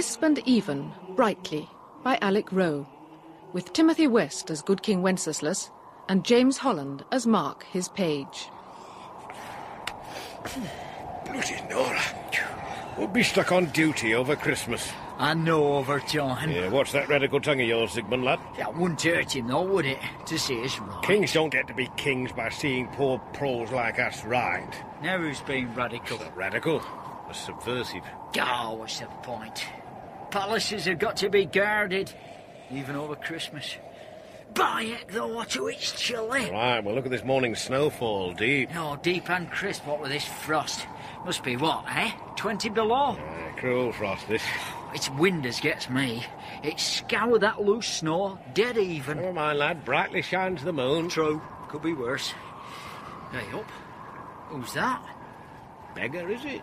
Holland. Crisp and Even, Brightly, by Alec Rowe, with Timothy West as Good King Wenceslas and James Holland as Mark, his page. Bloody Nora. We'll be stuck on duty over Christmas. I know over John. Yeah, what's that radical tongue of yours, Sigmund, lad? That wouldn't hurt him, though, would it? To see us right. Kings don't get to be kings by seeing poor pros like us right. Now who's being radical? Not radical, but subversive. Oh, what's the point? Palaces have got to be guarded, even over Christmas. By heck, the water, it's chilly. Right, well, look at this morning's snowfall, deep. Oh, deep and crisp, what with this frost? Must be what, eh? 20 below? Yeah, cruel frost, this. It's wind as gets me. It scoured that loose snow, dead even. Never mind, lad. Brightly shines the moon. True. Could be worse. Hey, up. Who's that? Beggar, is it?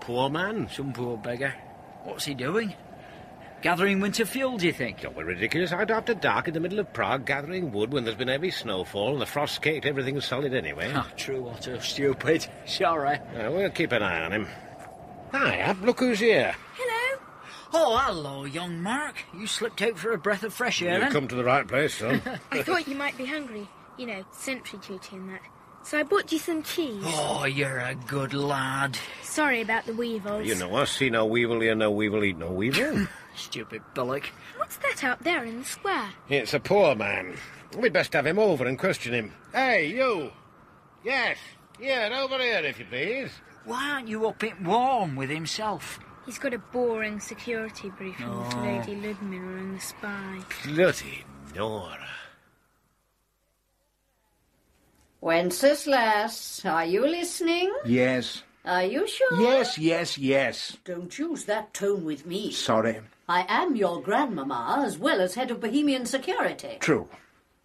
Poor man. Some poor beggar. What's he doing? Gathering winter fuel, do you think? Don't be ridiculous. I'd after dark in the middle of Prague gathering wood when there's been heavy snowfall and the frost caked everything solid anyway. Ah, true, what a stupid. Sorry. Uh, we'll keep an eye on him. Hi, Ab, look who's here. Hello. Oh, hello, young Mark. You slipped out for a breath of fresh air, You've then? come to the right place, son. I thought you might be hungry. You know, sentry duty and that. So I bought you some cheese. Oh, you're a good lad. Sorry about the weevils. you know us, see no weevil, hear no weevil, eat no weevil. Stupid bullock. What's that out there in the square? it's a poor man. We'd best have him over and question him. Hey, you! Yes, yeah, over here, if you please. Why aren't you up it warm with himself? He's got a boring security briefing with Oh. Lady Ludmilla and the spy. Bloody Nora. Wenceslas, are you listening? Yes. Are you sure? Yes, yes, yes. Don't use that tone with me. Sorry. I am your grandmama as well as head of Bohemian security. True.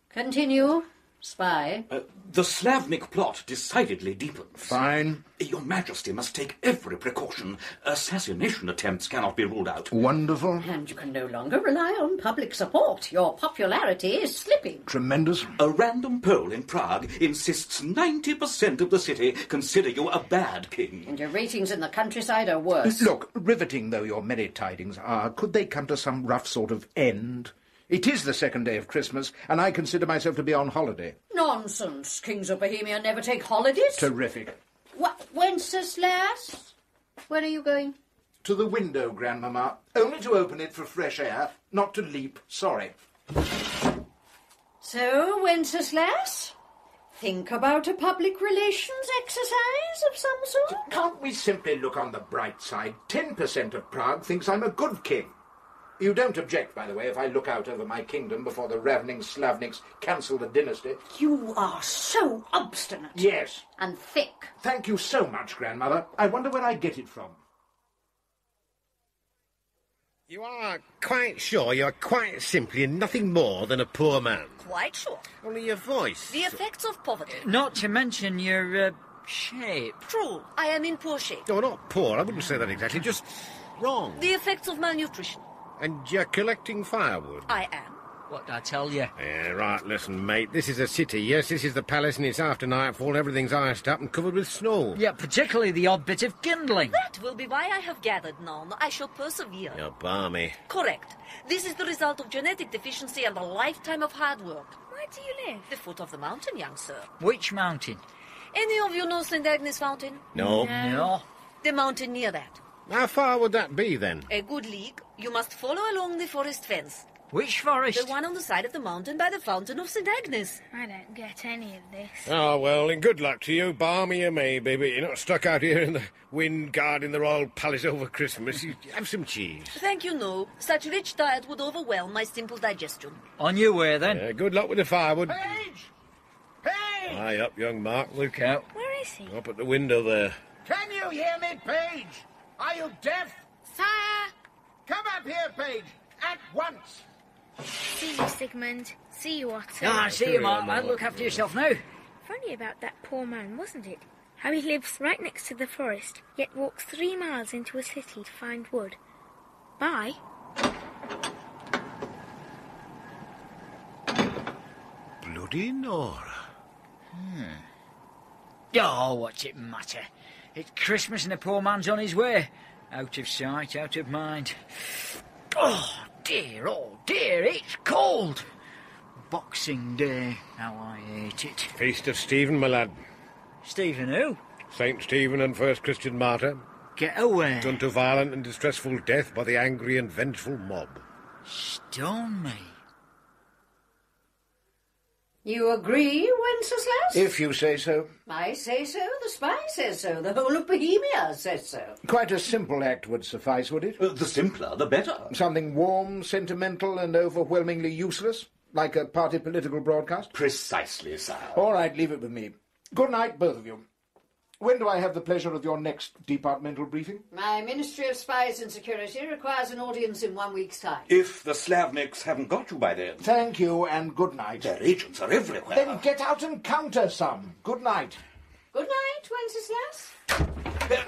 Continue, spy. Uh, the Slavnik plot decidedly deepens. Fine. Your Majesty must take every precaution. Assassination attempts cannot be ruled out. Wonderful. And you can no longer rely on public support. Your popularity is slipping. Tremendous. A random poll in Prague insists 90% of the city consider you a bad king. And your ratings in the countryside are worse. Look, riveting though your merry tidings are, could they come to some rough sort of end? It is the second day of Christmas, and I consider myself to be on holiday. Nonsense. Kings of Bohemia never take holidays. Terrific. What, Wenceslas? Where are you going? To the window, Grandmamma. Only to open it for fresh air, not to leap. Sorry. So, Wenceslas? Think about a public relations exercise of some sort? Can't we simply look on the bright side? Ten percent of Prague thinks I'm a good king. You don't object, by the way, if I look out over my kingdom before the ravening Slavniks cancel the dynasty? You are so obstinate. Yes. And thick. Thank you so much, Grandmother. I wonder where I get it from. You are quite sure you're quite simply nothing more than a poor man. Quite sure. Only your voice. The effects of poverty. Not to mention your, uh, shape. True, I am in poor shape. No, not poor. I wouldn't say that exactly. Just wrong. The effects of malnutrition. And you're collecting firewood. I am. What did I tell you? Yeah, right, listen, mate. This is a city, yes? This is the palace, and it's after nightfall. Everything's iced up and covered with snow. Yeah, particularly the odd bit of kindling. That will be why I have gathered none. I shall persevere. You're balmy. Correct. This is the result of genetic deficiency and a lifetime of hard work. Where do you live? The foot of the mountain, young sir. Which mountain? Any of you know St. Agnes Fountain? No. No. The mountain near that. How far would that be, then? A good league. You must follow along the forest fence. Which forest? The one on the side of the mountain by the fountain of St. Agnes. I don't get any of this. Oh, well, and good luck to you. Balmy you may be, but you're not stuck out here in the wind guarding the royal palace over Christmas. You have some cheese. Thank you, no. Such rich diet would overwhelm my simple digestion. On your way, then. Yeah, good luck with the firewood. Page! Page! Aye up, young Mark. Look out. Where is he? Up at the window there. Can you hear me, Page? Are you deaf? Sire! Come up here, Page, at once. See you, Sigmund. See you, Otto. Ah, see you, Mark, man. Look after yourself now. Funny about that poor man, wasn't it? How he lives right next to the forest, yet walks three miles into a city to find wood. Bye. Bloody Nora. Oh, what's it matter? It's Christmas and the poor man's on his way. Out of sight, out of mind. Oh, dear, oh, dear, it's cold. Boxing Day, how I hate it. Feast of Stephen, my lad. Stephen who? Saint Stephen and first Christian martyr. Get away. Done to violent and distressful death by the angry and vengeful mob. Stone me. You agree, Wenceslas? If you say so. I say so, the spy says so, the whole of Bohemia says so. Quite a simple act would suffice, would it? Uh, the simpler, the better. Something warm, sentimental, and overwhelmingly useless, like a party political broadcast? Precisely, sire. All right, leave it with me. Good night, both of you. When do I have the pleasure of your next departmental briefing? My Ministry of Spies and Security requires an audience in one week's time. If the Slavniks haven't got you by then. Thank you, and good night. Their agents are everywhere. Then get out and counter some. Good night. Good night, Wenceslas.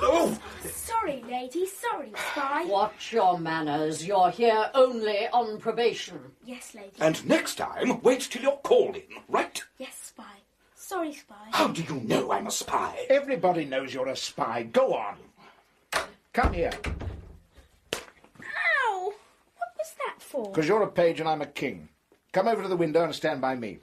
Oh! Sorry, lady, sorry, spy. Watch your manners. You're here only on probation. Yes, lady. And next time, wait till you're called in, right? Yes, spy. Sorry, spy. How do you know I'm a spy? Everybody knows you're a spy. Go on. Come here. Ow! What was that for? Because you're a page and I'm a king. Come over to the window and stand by me.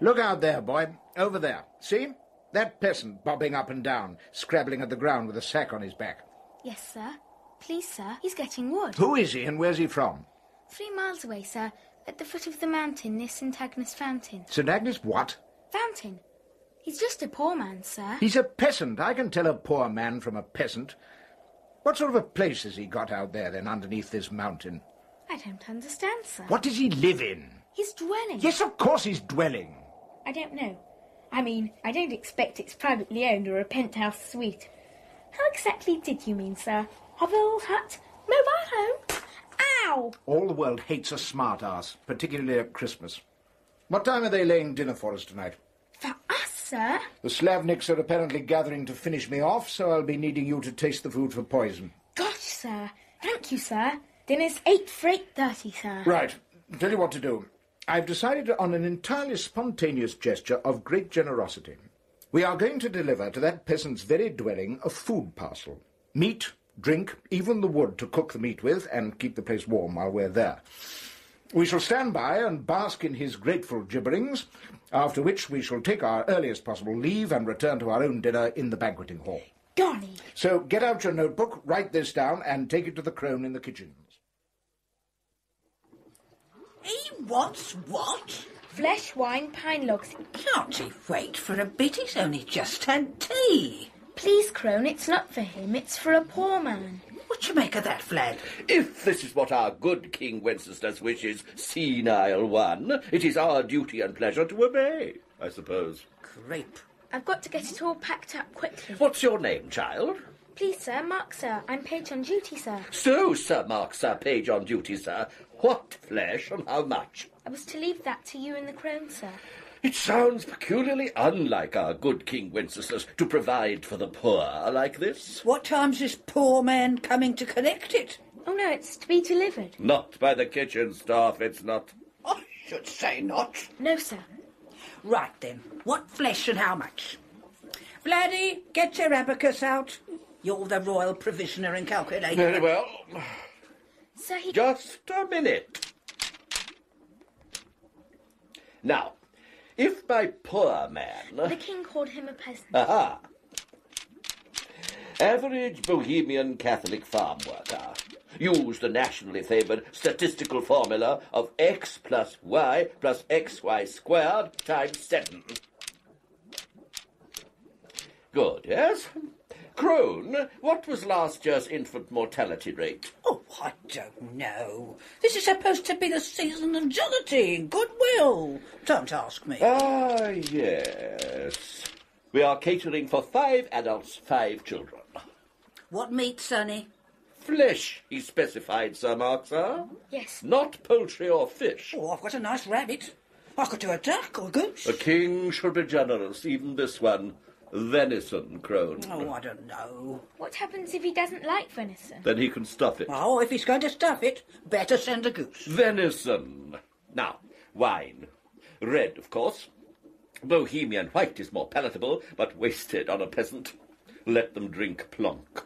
Look out there, boy. Over there. See? That peasant bobbing up and down, scrabbling at the ground with a sack on his back. Yes, sir. Please, sir. He's getting wood. Who is he and where's he from? Three miles away, sir. At the foot of the mountain near St Agnes Fountain. St. Agnes what? Fountain. He's just a poor man, sir. He's a peasant. I can tell a poor man from a peasant. What sort of a place has he got out there, then, underneath this mountain? I don't understand, sir. What does he live in? His dwelling. Yes, of course he's dwelling. I don't know. I mean, I don't expect it's privately owned or a penthouse suite. How exactly did you mean, sir? Hovel, hut, mobile home? Ow! All the world hates a smart ass, particularly at Christmas. What time are they laying dinner for us tonight? For us, sir? The Slavniks are apparently gathering to finish me off, so I'll be needing you to taste the food for poison. Gosh, sir. Thank you, sir. Dinner's eight for eight thirty, sir. Right. Tell you what to do. I've decided on an entirely spontaneous gesture of great generosity. We are going to deliver to that peasant's very dwelling a food parcel. Meat, drink, even the wood to cook the meat with and keep the place warm while we're there. We shall stand by and bask in his grateful gibberings, after which we shall take our earliest possible leave and return to our own dinner in the banqueting hall. Donny. So get out your notebook, write this down, and take it to the crone in the kitchens. He wants what? Flesh, wine, pine logs. Can't he wait for a bit? He's only just had tea. Please, Crone, it's not for him, it's for a poor man. What you make of that, Vlad? If this is what our good King Wenceslas wishes, senile one, it is our duty and pleasure to obey, I suppose. Crepe. I've got to get it all packed up quickly. What's your name, child? Please, sir, Mark, sir. I'm page on duty, sir. So, Sir Mark, Sir Page on duty, sir. What flesh and how much? I was to leave that to you and the crone, sir. It sounds peculiarly unlike our good King Wenceslas to provide for the poor like this. What time's this poor man coming to collect it? Oh, no, it's to be delivered. Not by the kitchen staff, it's not. I should say not. No, sir. Right then, what flesh and how much? Vladdy, get your abacus out. You're the royal provisioner and calculator. Very well. Sir, he... Just a minute. Now, if by poor man. The king called him a peasant. Aha! Average Bohemian Catholic farm worker. Use the nationally favoured statistical formula of x plus y plus xy squared times 7. Good, yes? Crone, what was last year's infant mortality rate? Oh, I don't know. This is supposed to be the season of jollity and goodwill. Don't ask me. Ah, yes. We are catering for five adults, five children. What meat, Sonny? Flesh, he specified, Sir Mark, sir. Yes. Not poultry or fish. Oh, I've got a nice rabbit. I could do a duck or a goose. A king should be generous, even this one. Venison, Crone. Oh, I don't know. What happens if he doesn't like venison? Then he can stuff it. Oh, if he's going to stuff it, better send a goose. Venison. Now, wine. Red, of course. Bohemian white is more palatable, but wasted on a peasant. Let them drink plonk.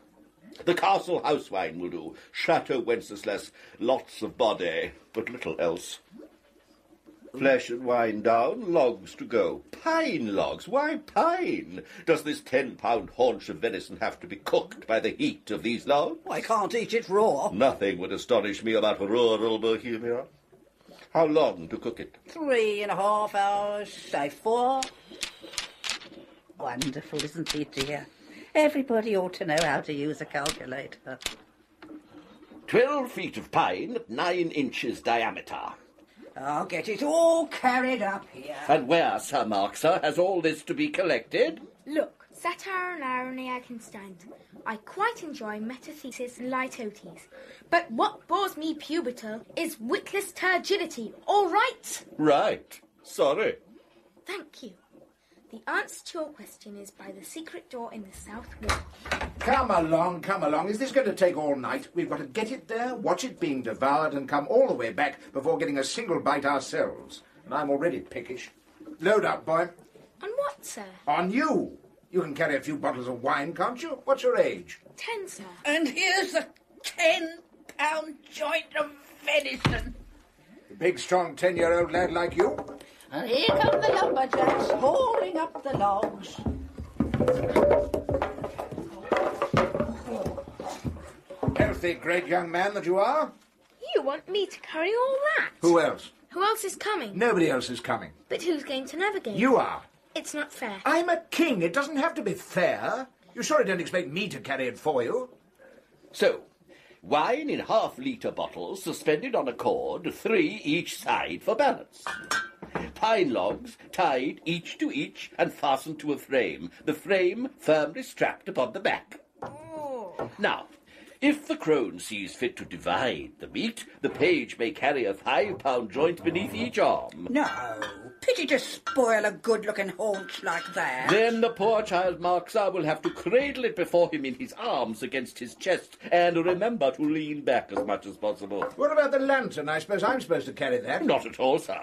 The castle house wine will do. Chateau Wenceslas, lots of body, but little else. Flesh and wine down, logs to go. Pine logs? Why pine? Does this ten-pound haunch of venison have to be cooked by the heat of these logs? I can't eat it raw. Nothing would astonish me about rural Bohemia. How long to cook it? Three and a half hours, say four. Wonderful, isn't it, dear? Everybody ought to know how to use a calculator. Twelve feet of pine at nine inches diameter. I'll get it all carried up here. And where, Sir Mark, sir, has all this to be collected? Look, satire and irony I can stand. I quite enjoy metathesis and litotes. But what bores me pubertal is witless turgidity, all right? Right. Sorry. Thank you. The answer to your question is by the secret door in the south wall. Come along, come along. Is this going to take all night? We've got to get it there, watch it being devoured, and come all the way back before getting a single bite ourselves. And I'm already pickish. Load up, boy. On what, sir? On you. You can carry a few bottles of wine, can't you? What's your age? Ten, sir. And here's a ten pound joint of venison. A big, strong, ten-year-old lad like you? And here come the lumberjacks hauling up the logs. Healthy, great young man that you are. You want me to carry all that? Who else? Who else is coming? Nobody else is coming. But who's going to navigate? You are. It's not fair. I'm a king. It doesn't have to be fair. You surely don't expect me to carry it for you. So, wine in half-litre bottles suspended on a cord, three each side for balance. Pine logs tied each to each and fastened to a frame, the frame firmly strapped upon the back. Oh. Now, if the crone sees fit to divide the meat, the page may carry a five-pound joint beneath each arm. No, pity to spoil a good-looking haunch like that. Then the poor child Marksar will have to cradle it before him in his arms against his chest, and remember to lean back as much as possible. What about the lantern? I suppose I'm supposed to carry that. Not at all, sir.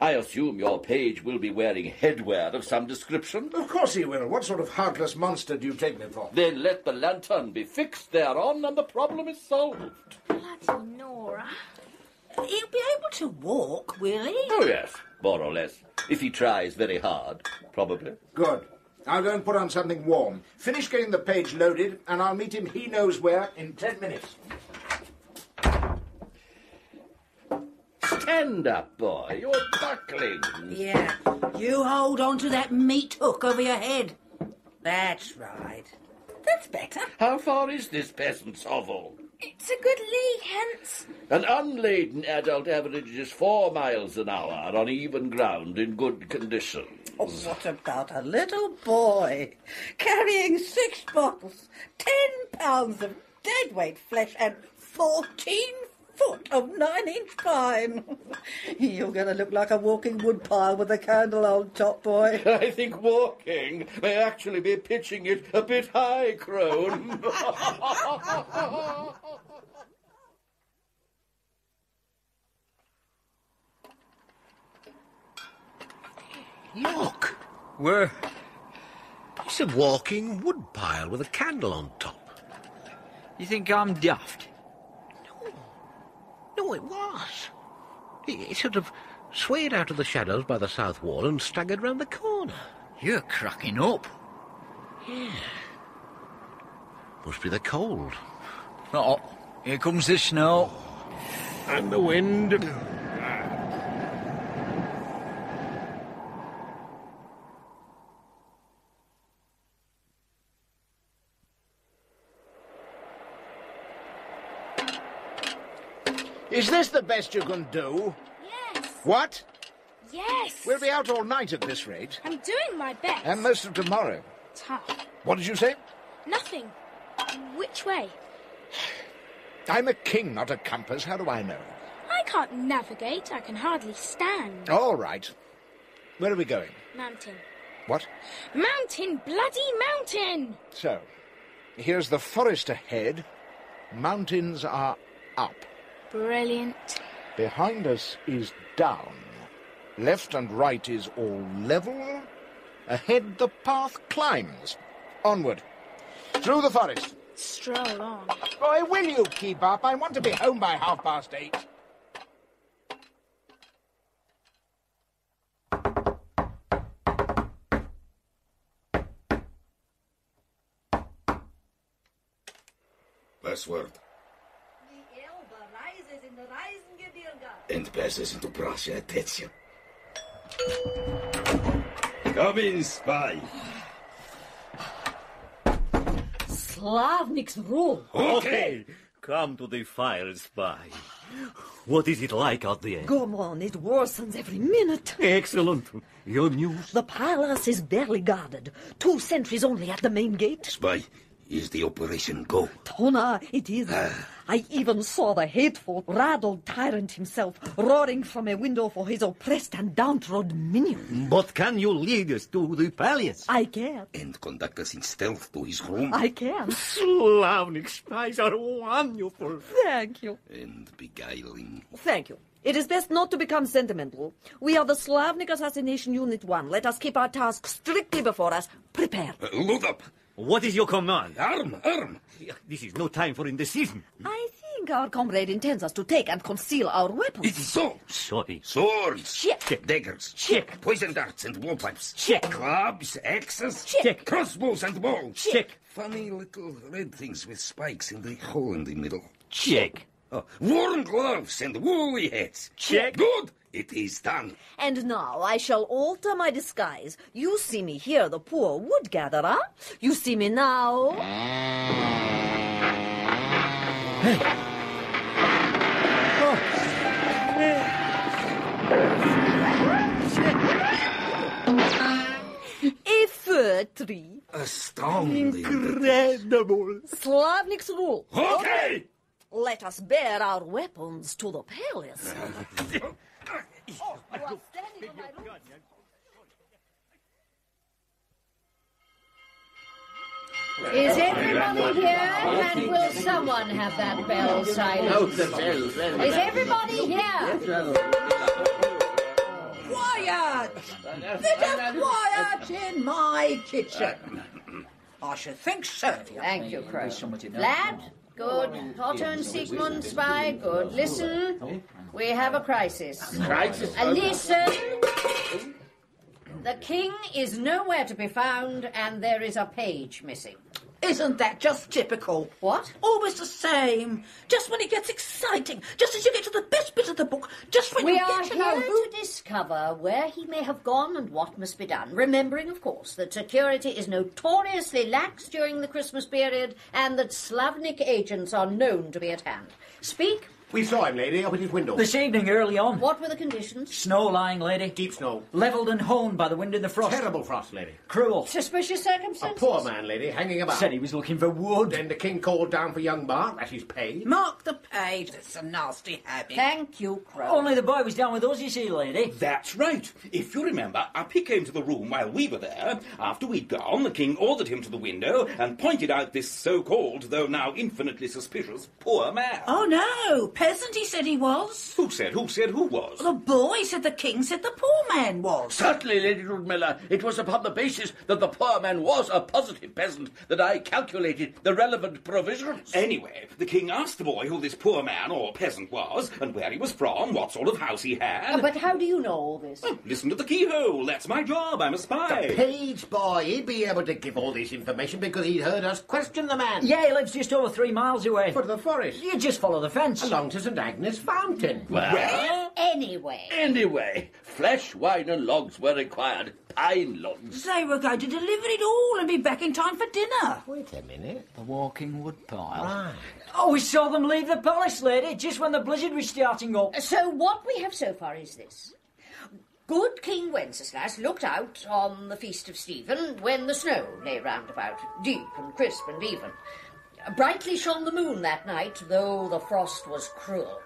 I assume your page will be wearing headwear of some description. Of course he will. What sort of heartless monster do you take me for? Then let the lantern be fixed thereon, and the problem is solved. Bloody Nora. He'll be able to walk, will he? Oh, yes, more or less. If he tries very hard, probably. Good. I'll go and put on something warm. Finish getting the page loaded, and I'll meet him he knows where in ten minutes. Stand up, boy. You're buckling. Yeah. You hold on to that meat hook over your head. That's right. That's better. How far is this peasant's hovel? It's a good league hence. An unladen adult averages four miles an hour on even ground in good condition. Oh, what about a little boy carrying six bottles, ten pounds of deadweight flesh, and fourteen foot of nine-inch pine? You're going to look like a walking woodpile with a candle on top, boy. I think walking may actually be pitching it a bit high, Crone. Look, Where? it's a walking woodpile with a candle on top. You think I'm daft? No, it was. It, it sort of swayed out of the shadows by the south wall and staggered round the corner. You're cracking up. Yeah. Must be the cold. Oh, here comes the snow. And the wind. This the best you can do? Yes. What? Yes. We'll be out all night at this rate. I'm doing my best. And most of tomorrow. Tough. What did you say? Nothing. Which way? I'm a king, not a compass. How do I know? I can't navigate. I can hardly stand. All right. Where are we going? Mountain. What? Mountain, bloody mountain! So, here's the forest ahead. Mountains are up. Brilliant. Behind us is down. Left and right is all level. Ahead the path climbs. Onward. Through the forest. Stroll on. Boy, will you keep up? I want to be home by half past eight. Password. The Elbe rises in the Riesengebirge. And passes into Prussia attention. Come in, spy. Slavnik's rule. Okay. Come to the fire, spy. What is it like out there? Go on, it worsens every minute. Excellent. Your news? The palace is barely guarded. Two sentries only at the main gate. Spy, is the operation go? Tona, it is. I even saw the hateful, raddled tyrant himself roaring from a window for his oppressed and downtrodden minions. But can you lead us to the palace? I can. And conduct us in stealth to his room? I can. Slavnik spies are wonderful. Thank you. And beguiling. Thank you. It is best not to become sentimental. We are the Slavnik Assassination Unit 1. Let us keep our task strictly before us. Prepare. Uh, load up. What is your command? Arm, arm. This is no time for indecision. I think our comrade intends us to take and conceal our weapons. It is so. Sorry. Swords. Check. Daggers. Check. Poison darts and blowpipes. Check. Clubs, axes. Check. Crossbows and balls. Check. Funny little red things with spikes in the hole in the middle. Check. Oh, warm gloves and woolly hats. Check. Good. It is done. And now I shall alter my disguise. You see me here, the poor wood gatherer. You see me now. Oh. A fir tree. Astounding. Incredible. Slavnik's rule. Okay. Let us bear our weapons to the palace. Is everybody here? And will someone have that bell silent? Oh, the bell, bell. Is everybody here? Quiet! Bit of quiet in my kitchen. I should think so. Thank you, Crow. Lad, good. Potter and Siegmund spy, good. Listen, we have a crisis. Crisis? Uh, listen! The king is nowhere to be found, and there is a page missing. Isn't that just typical? What? Always the same. Just when it gets exciting, just as you get to the best bit of the book, just when We you are get to here know who. to discover where he may have gone and what must be done. Remembering, of course, that security is notoriously lax during the Christmas period and that Slavnik agents are known to be at hand. Speak. We saw him, lady, up at his window. This evening, early on. What were the conditions? Snow lying, lady. Deep snow. Levelled and honed by the wind and the frost. Terrible frost, lady. Cruel. Suspicious circumstances. A poor man, lady, hanging about. Said he was looking for wood. Then the king called down for young Mark, that's his pay. Mark the page. It's a nasty habit. Thank you, Crow. Only the boy was down with us, you see, lady. That's right. If you remember, up he came to the room while we were there. After we'd gone, the king ordered him to the window and pointed out this so-called, though now infinitely suspicious, poor man. Oh no, peasant he said he was. Who said? Who said? Who was? The boy said the king said the poor man was. Certainly, Lady Ludmilla, it was upon the basis that the poor man was a positive peasant that I calculated the relevant provisions. Anyway, the king asked the boy who this poor man or peasant was, and where he was from, what sort of house he had. Uh, But how do you know all this? Listen to the keyhole. That's my job. I'm a spy. The page boy, he'd be able to give all this information because he'd heard us question the man. Yeah, he lives just over three miles away. For the forest. You just follow the fence. Along to St Agnes Fountain. Well, Anyway. anyway, flesh, wine, and logs were required. Pine logs. They were going to deliver it all and be back in time for dinner. Wait a minute. The walking wood pile. Right. Oh, we saw them leave the palace, lady, just when the blizzard was starting up. So what we have so far is this. Good King Wenceslas looked out on the feast of Stephen when the snow lay round about, deep and crisp and even. Brightly shone the moon that night, though the frost was cruel,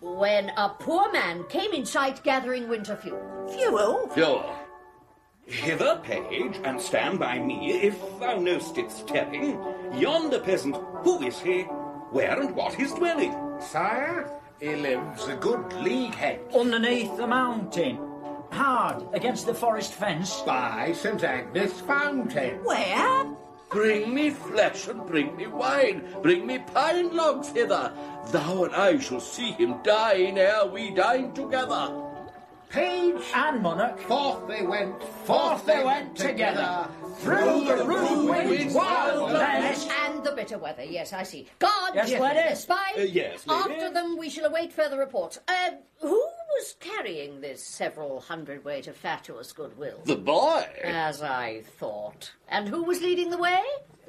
when a poor man came in sight gathering winter fuel. Fuel? Fuel. Hither, page, and stand by me if thou know'st its telling. Yonder peasant, who is he? Where and what his dwelling? Sire, he lives a good league hence. Underneath the mountain. hard against the forest fence. By St Agnes Fountain. Where? Bring me flesh and bring me wine. Bring me pine logs hither. Thou and I shall see him dine ere we dine together. Page and monarch. Forth they went, forth they went together. Through the room ruined wildlands. And the bitter weather, yes, I see. Guard, Yes, lady. spy. Uh, yes, lady. After them, we shall await further reports. Uh, who was carrying this several hundredweight of fatuous goodwill? The boy. As I thought. And who was leading the way?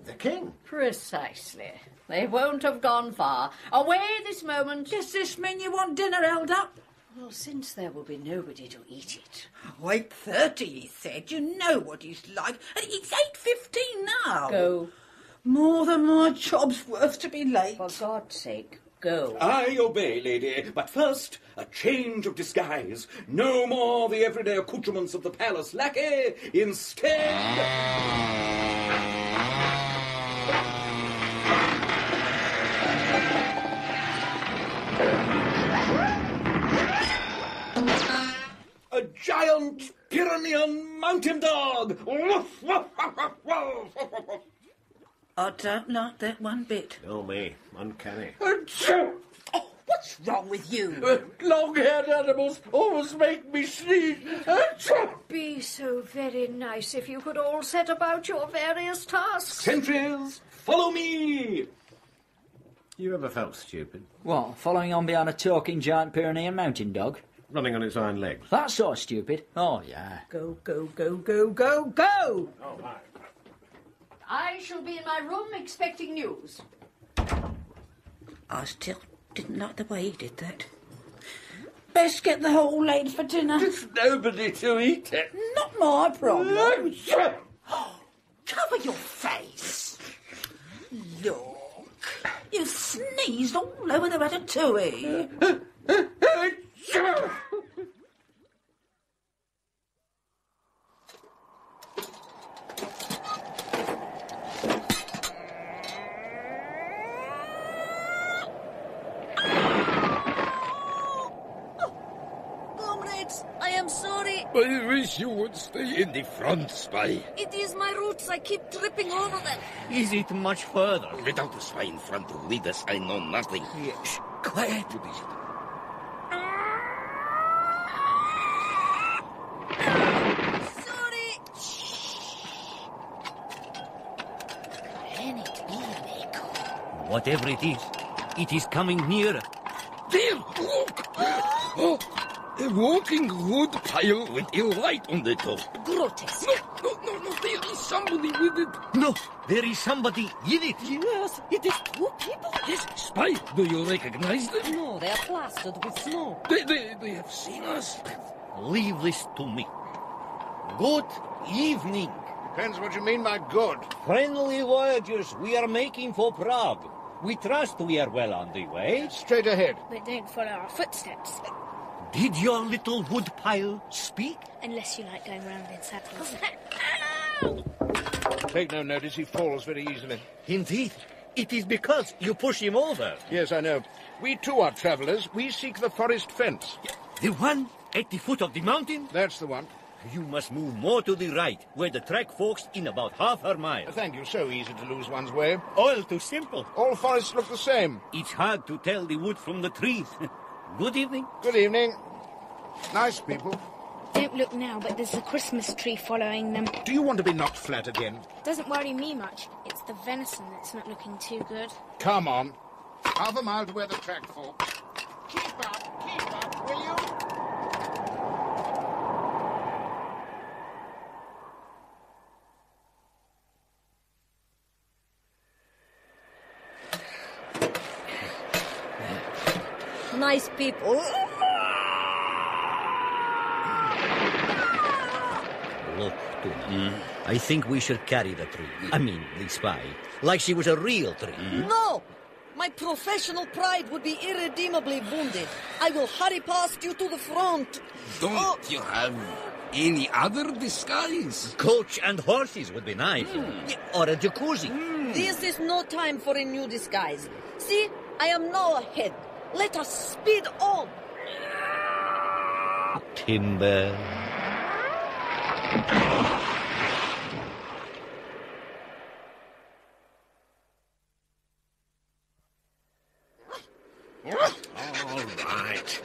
The king. Precisely. They won't have gone far. Away this moment. Does this mean you want dinner held up? Well, since there will be nobody to eat it. Oh, eight thirty, he said. You know what he's like. It's eight fifteen now. Go. More than my job's worth to be late. For God's sake, go. I obey, lady. But first, a change of disguise. No more the everyday accoutrements of the palace lackey. Instead. A giant Pyrenean mountain dog! I don't like that one bit. Oh, me. Uncanny. Oh, what's wrong with you? Long-haired animals always make me sneeze. Be so very nice if you could all set about your various tasks. Sentries, follow me! You ever felt stupid? What, following on behind a talking giant Pyrenean mountain dog? Running on its hind legs. That's so stupid. Oh, yeah. Go, go, go, go, go, go! Oh, my. I shall be in my room expecting news. I still didn't like the way he did that. Best get the whole laid for dinner. There's nobody to eat it. Not my problem. Cover your face. Look, you sneezed all over the ratatouille. Comrades, I am sorry. I wish you would stay in the front, Spy. It is my roots. I keep tripping over them. Is it much further? Without a spy in front to lead us, I know nothing. Shh, quiet. Sorry. Can it be an echo? Whatever it is, it is coming nearer. There, look! Oh, oh! A walking wood pile with a light on the top. Grotesque. No, no, no, no, there is somebody with it. No, there is somebody in it. Yes, it is two people. Yes, Spy, do you recognize them? No, they are plastered with snow. They, they, they have seen us. Leave this to me. Good evening. Depends what you mean by good. Friendly voyagers, we are making for Prague. We trust we are well on the way. Straight ahead. But don't follow our footsteps. Did your little woodpile speak? Unless you like going round in circles. Oh. Take no notice, he falls very easily. Indeed. It is because you push him over. Yes, I know. We too are travellers. We seek the forest fence. The one at the foot of the mountain? That's the one. You must move more to the right, where the track forks in about half a mile. Thank you. So easy to lose one's way. All too simple. All forests look the same. It's hard to tell the wood from the trees. Good evening. Good evening. Nice people. Don't look now, but there's a Christmas tree following them. Do you want to be knocked flat again? Doesn't worry me much. It's the venison that's not looking too good. Come on. Half a mile to where the track forks. Keep up, keep up, will you? Nice people. Look, Tuna. I think we should carry the tree. I mean, the spy. Like she was a real tree. No! My professional pride would be irredeemably wounded. I will hurry past you to the front. Don't Oh. you have any other disguise? Coach and horses would be nice. Hmm. Yeah, Or a jacuzzi. Hmm. This is no time for a new disguise. See, I am now ahead. Let us speed on. Timber. All right.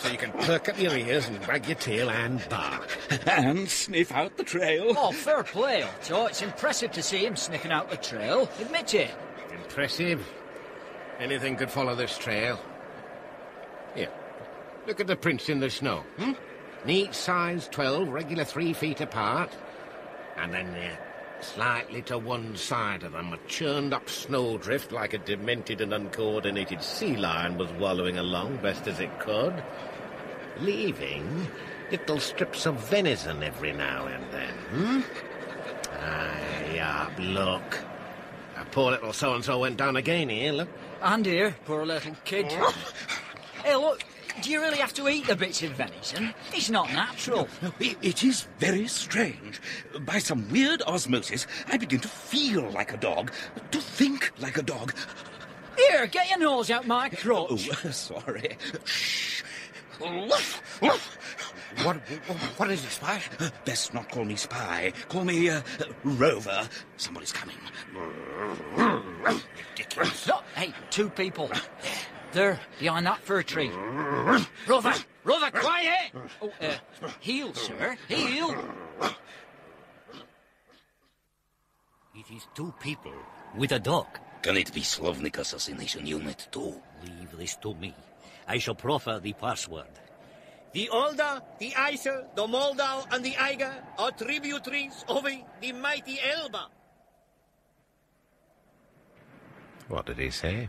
So you can perk up your ears and wag your tail and bark. And sniff out the trail. Oh, fair play, Otto. It's impressive to see him sniffing out the trail. Admit it. Impressive. Anything could follow this trail. Here, look at the prints in the snow. Hmm? Neat size 12, regular three feet apart. And then uh, slightly to one side of them, a churned up snowdrift like a demented and uncoordinated sea lion was wallowing along best as it could, leaving little strips of venison every now and then. Hmm? Ah, yeah, look. A poor little so-and-so went down again here, look. And here, poor little kid. hey, look, do you really have to eat the bits of venison? It's not natural. No, it, it is very strange. By some weird osmosis, I begin to feel like a dog, to think like a dog. Here, get your nose out my crotch. Oh, sorry. Shh. What, what is it, Spy? Best not call me spy. Call me uh, Rover. Somebody's coming. Ridiculous. Look, hey, two people. There, behind that fir tree. Rover! Rover, quiet! Oh, uh, heel, sir. Heel! It is two people with a dog. Can it be Slavnik Assassination Unit 2? Leave this to me. I shall proffer the password. The Olda, the Iser, the Moldau, and the Eiger are tributaries of the mighty Elbe. What did he say?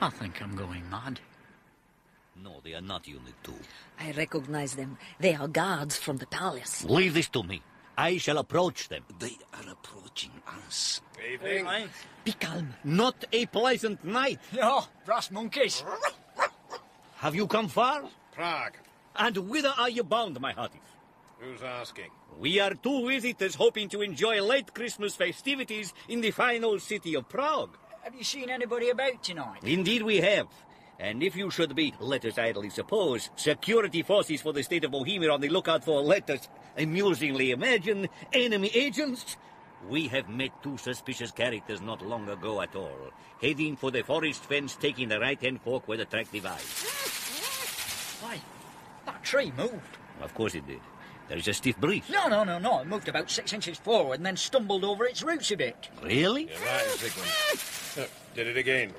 I think I'm going mad. No, they are not Unit 2. I recognize them. They are guards from the palace. Leave this to me. I shall approach them. They are approaching us. Evening. Be calm. Not a pleasant night. No, brass monkeys. Have you come far? Prague. And whither are you bound, my hearties? Who's asking? We are two visitors hoping to enjoy late Christmas festivities in the fine old city of Prague. Have you seen anybody about tonight? Indeed we have. And if you should be, let us idly suppose, security forces for the state of Bohemia on the lookout for, let us amusingly imagine, enemy agents, We have met two suspicious characters not long ago at all, heading for the forest fence, taking the right-hand fork where the track divides. Why, that tree moved. Of course it did. There is a stiff breeze. No, no, no, no. It moved about six inches forward and then stumbled over its roots a bit. Really? You're right, Zygmunt. Did it again.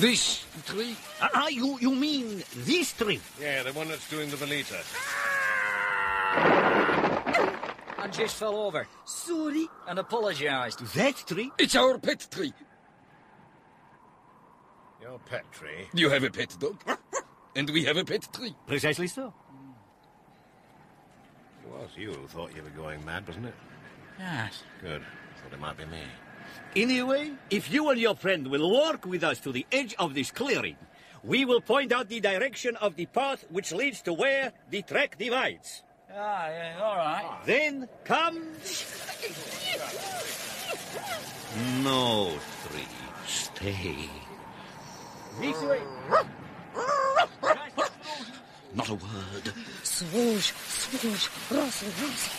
This tree? Ah, you, you mean this tree? Yeah, the one that's doing the Velita. And just fell over. Sorry. And apologised. That tree? It's our pet tree. Your pet tree. You have a pet dog. And we have a pet tree. Precisely so. It was you who thought you were going mad, wasn't it? Yes. Good. Thought it might be me. Anyway, if you and your friend will walk with us to the edge of this clearing, we will point out the direction of the path which leads to where the track divides. Ah, yeah, all right. Then come. No, tree. Stay. This way. Not a word. Swoosh, swoosh, rustle, rustle.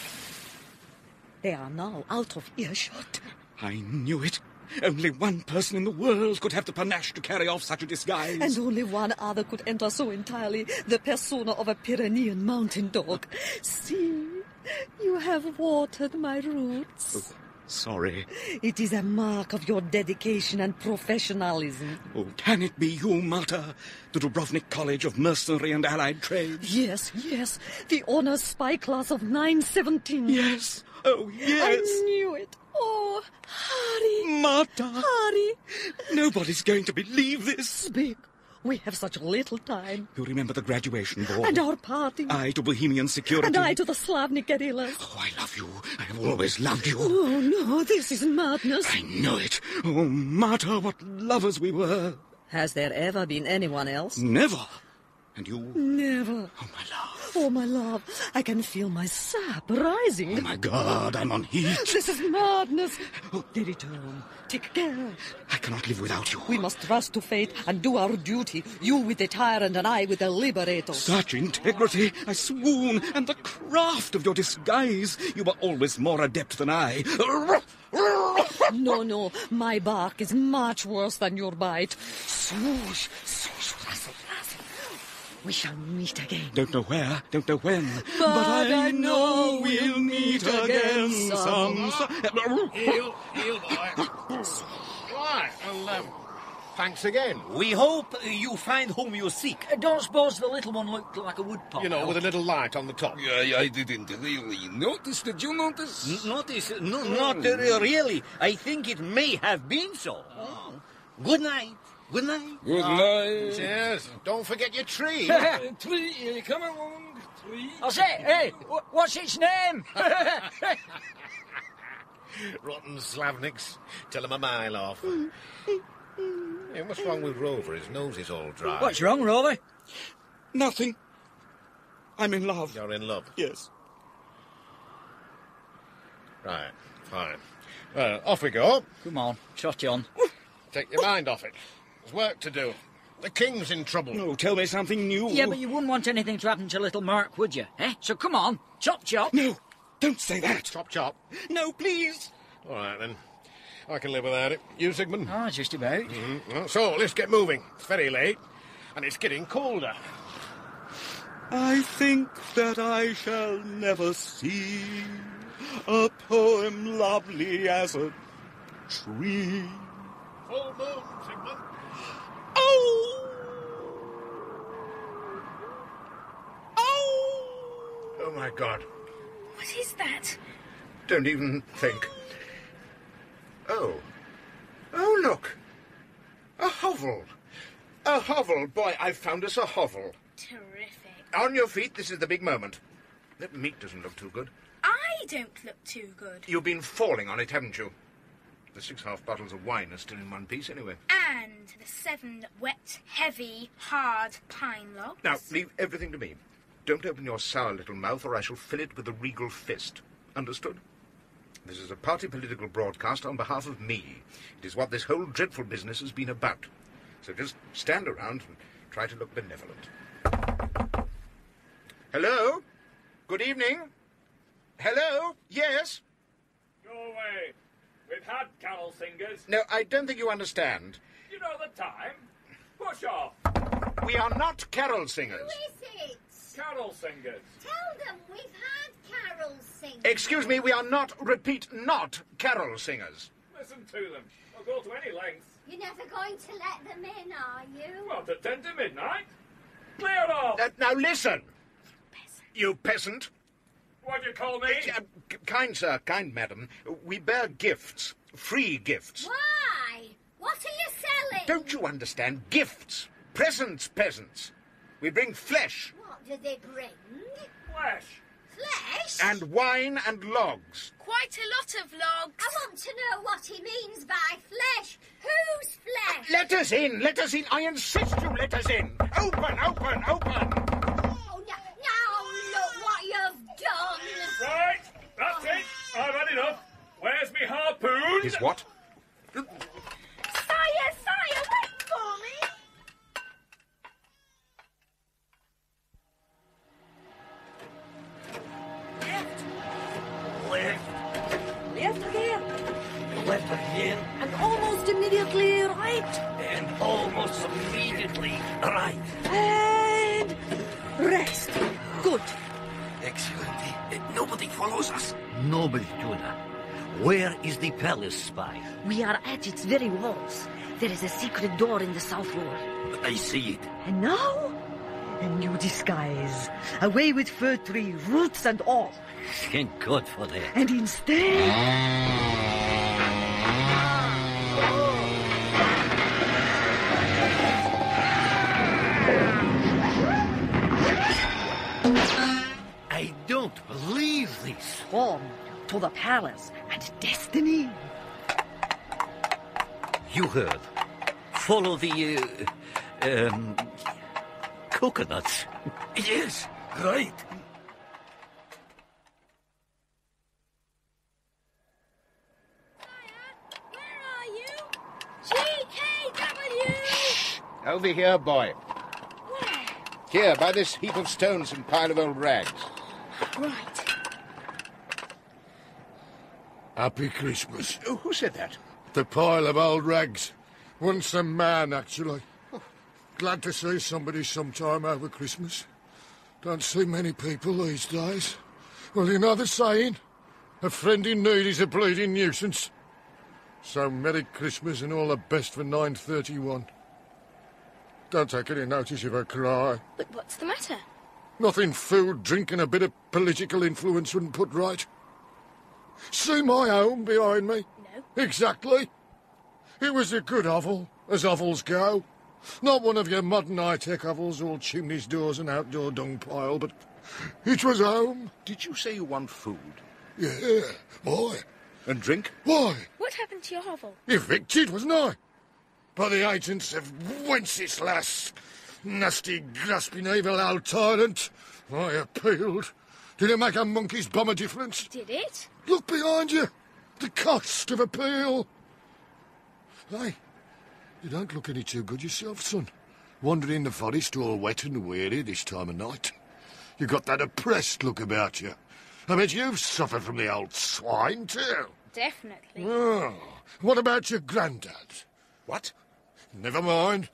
They are now out of earshot. I knew it. Only one person in the world could have the panache to carry off such a disguise. And only one other could enter so entirely the persona of a Pyrenean mountain dog. See, you have watered my roots. Oh. Sorry. It is a mark of your dedication and professionalism. Oh, can it be you, Marta? The Dubrovnik College of Mercenary and Allied Trades? Yes, yes, the honor spy class of 917. Yes. Oh, yes. I knew it. Oh, Harry. Marta. Harry. Nobody's going to believe this. Speak. We have such little time. You remember the graduation ball? And our party. I to Bohemian security. And I to the Slavnik guerrillas. Oh, I love you. I have always loved you. Oh, no, this is madness. I know it. Oh, Marta, what lovers we were. Has there ever been anyone else? Never. And you? Never. Oh, my love. Oh, my love, I can feel my sap rising. Oh, my God, I'm on heat. This is madness. Oh, they return. Um, take care. I cannot live without you. We must trust to fate and do our duty. You with the tyrant and I with the liberator. Such integrity, I swoon, and the craft of your disguise. You were always more adept than I. No, no, my bark is much worse than your bite. Swoosh, swoosh, rustle, rustle. We shall meet again. Don't know where, don't know when, But I know we'll meet again some. Heel, heel, boy. Right, well, um, thanks again. We hope you find whom you seek. I don't suppose the little one looked like a woodpile. You know, with a little light on the top. Yeah, I didn't really notice. Did you notice? N- notice? No, not uh, really. I think it may have been so. Good night. Good night. Good ah, night. Cheers. Don't forget your tree. Tree, you come along, tree. I say, hey, what's its name? Rotten Slavniks. Tell him a mile off. hey, what's wrong with Rover? His nose is all dry. What's wrong, Rover? Nothing. I'm in love. You're in love. Yes. Right, fine. Well, off we go. Come on, trot you on. Take your mind off it. There's work to do. The king's in trouble. No, tell me something new. Yeah, but you wouldn't want anything to happen to little Mark, would you? Eh? So come on, chop chop. No, don't say that. Chop chop. No, please. All right, then. I can live without it. You, Sigmund? Ah, just about. Mhm. Well, so, let's get moving. It's very late, and it's getting colder. I think that I shall never see a poem lovely as a tree. Full moon, Sigmund. Oh! Oh, my God. What is that? Don't even think. Oh. Oh, look. A hovel. A hovel. Boy, I've found us a hovel. Terrific. On your feet, this is the big moment. That meat doesn't look too good. I don't look too good. You've been falling on it, haven't you? The six half bottles of wine are still in one piece anyway. And the seven wet, heavy, hard pine logs. Now, leave everything to me. Don't open your sour little mouth or I shall fill it with a regal fist. Understood? This is a party political broadcast on behalf of me. It is what this whole dreadful business has been about. So just stand around and try to look benevolent. Hello? Good evening? Hello? Yes? Go away. We've had carol singers. No, I don't think you understand. You know the time. Push off. We are not carol singers. is it? Carol singers. Tell them we've had carol singers. Excuse me, we are not, repeat, not carol singers. Listen to them. I'll go to any length. You're never going to let them in, are you? Well, to ten to midnight. Clear off. Uh, now listen. You peasant. What do you call me? Uh, kind sir, kind madam, we bear gifts, free gifts. Why? What are you selling? Don't you understand? Gifts, presents, peasants. We bring flesh What do they bring? Flesh. Flesh? and wine and logs. Quite a lot of logs. I want to know what he means by flesh. Whose flesh? Let us in, let us in. I insist you let us in. Open, open, open. You've done. Right. That's it. I've had enough. Where's me harpoon? Is what? Where is the palace spy? We are at its very walls. There is a secret door in the south wall. I see it. And now, a new disguise. Away with fir tree, roots and all. Thank God for that. And instead... I don't believe this. On to the palace and destiny. You heard. Follow the, uh, um, coconuts. Yes, Right. Where are you? GKW! Over here, boy. Where? Here, by this heap of stones and pile of old rags. Right. Happy Christmas. Oh, who said that? The pile of old rags. Once a man, actually. Glad to see somebody sometime over Christmas. Don't see many people these days. Well, you know the saying? A friend in need is a bleeding nuisance. So Merry Christmas and all the best for 931. Don't take any notice if I cry. But what's the matter? Nothing food, drink, and a bit of political influence wouldn't put right. See my home behind me? No. Exactly. It was a good hovel, as hovels go. Not one of your modern high-tech hovels, all chimneys, doors, and outdoor dung pile, but it was home. Did you say you want food? Yeah, boy. And drink? Why? What happened to your hovel? Evicted, wasn't I? By the agents of Wenceslas. Nasty, grasping, evil old tyrant. I appealed. Did it make a monkey's bum a difference? Did it? Look behind you. The cost of appeal. Hey, you don't look any too good yourself, son. Wandering in the forest all wet and weary this time of night. You've got that oppressed look about you. I bet you've suffered from the old swine, too. Definitely. Oh, what about your granddad? What? Never mind.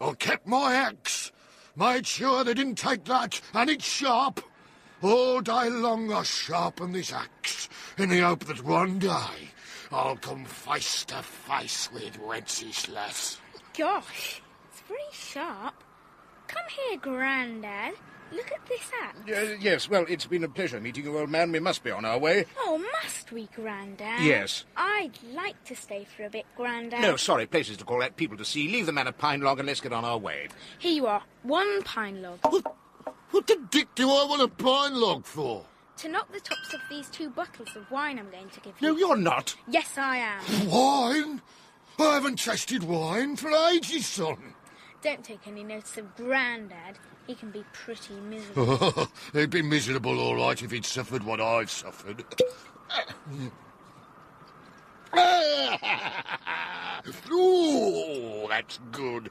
I kept my axe. Made sure they didn't take that, and it's sharp. All day long I sharpen this axe, in the hope that one day I'll come face to face with Wenceslas. Gosh, it's very sharp. Come here, Grandad. Look at this axe. Uh, yes, well, it's been a pleasure meeting you, old man. We must be on our way. Oh, must we, Grandad? Yes. I'd like to stay for a bit, Grandad. No, sorry, places to call at, people to see. Leave the man a Pine Log and let's get on our way. Here you are, one pine log. What the dick do I want a pine log for? To knock the tops off these two bottles of wine I'm going to give you. No, you're not. Yes, I am. Wine? I haven't tasted wine for ages, son. Don't take any notice of Grandad. He can be pretty miserable. He'd be miserable, all right, if he'd suffered what I've suffered. Ooh, that's good.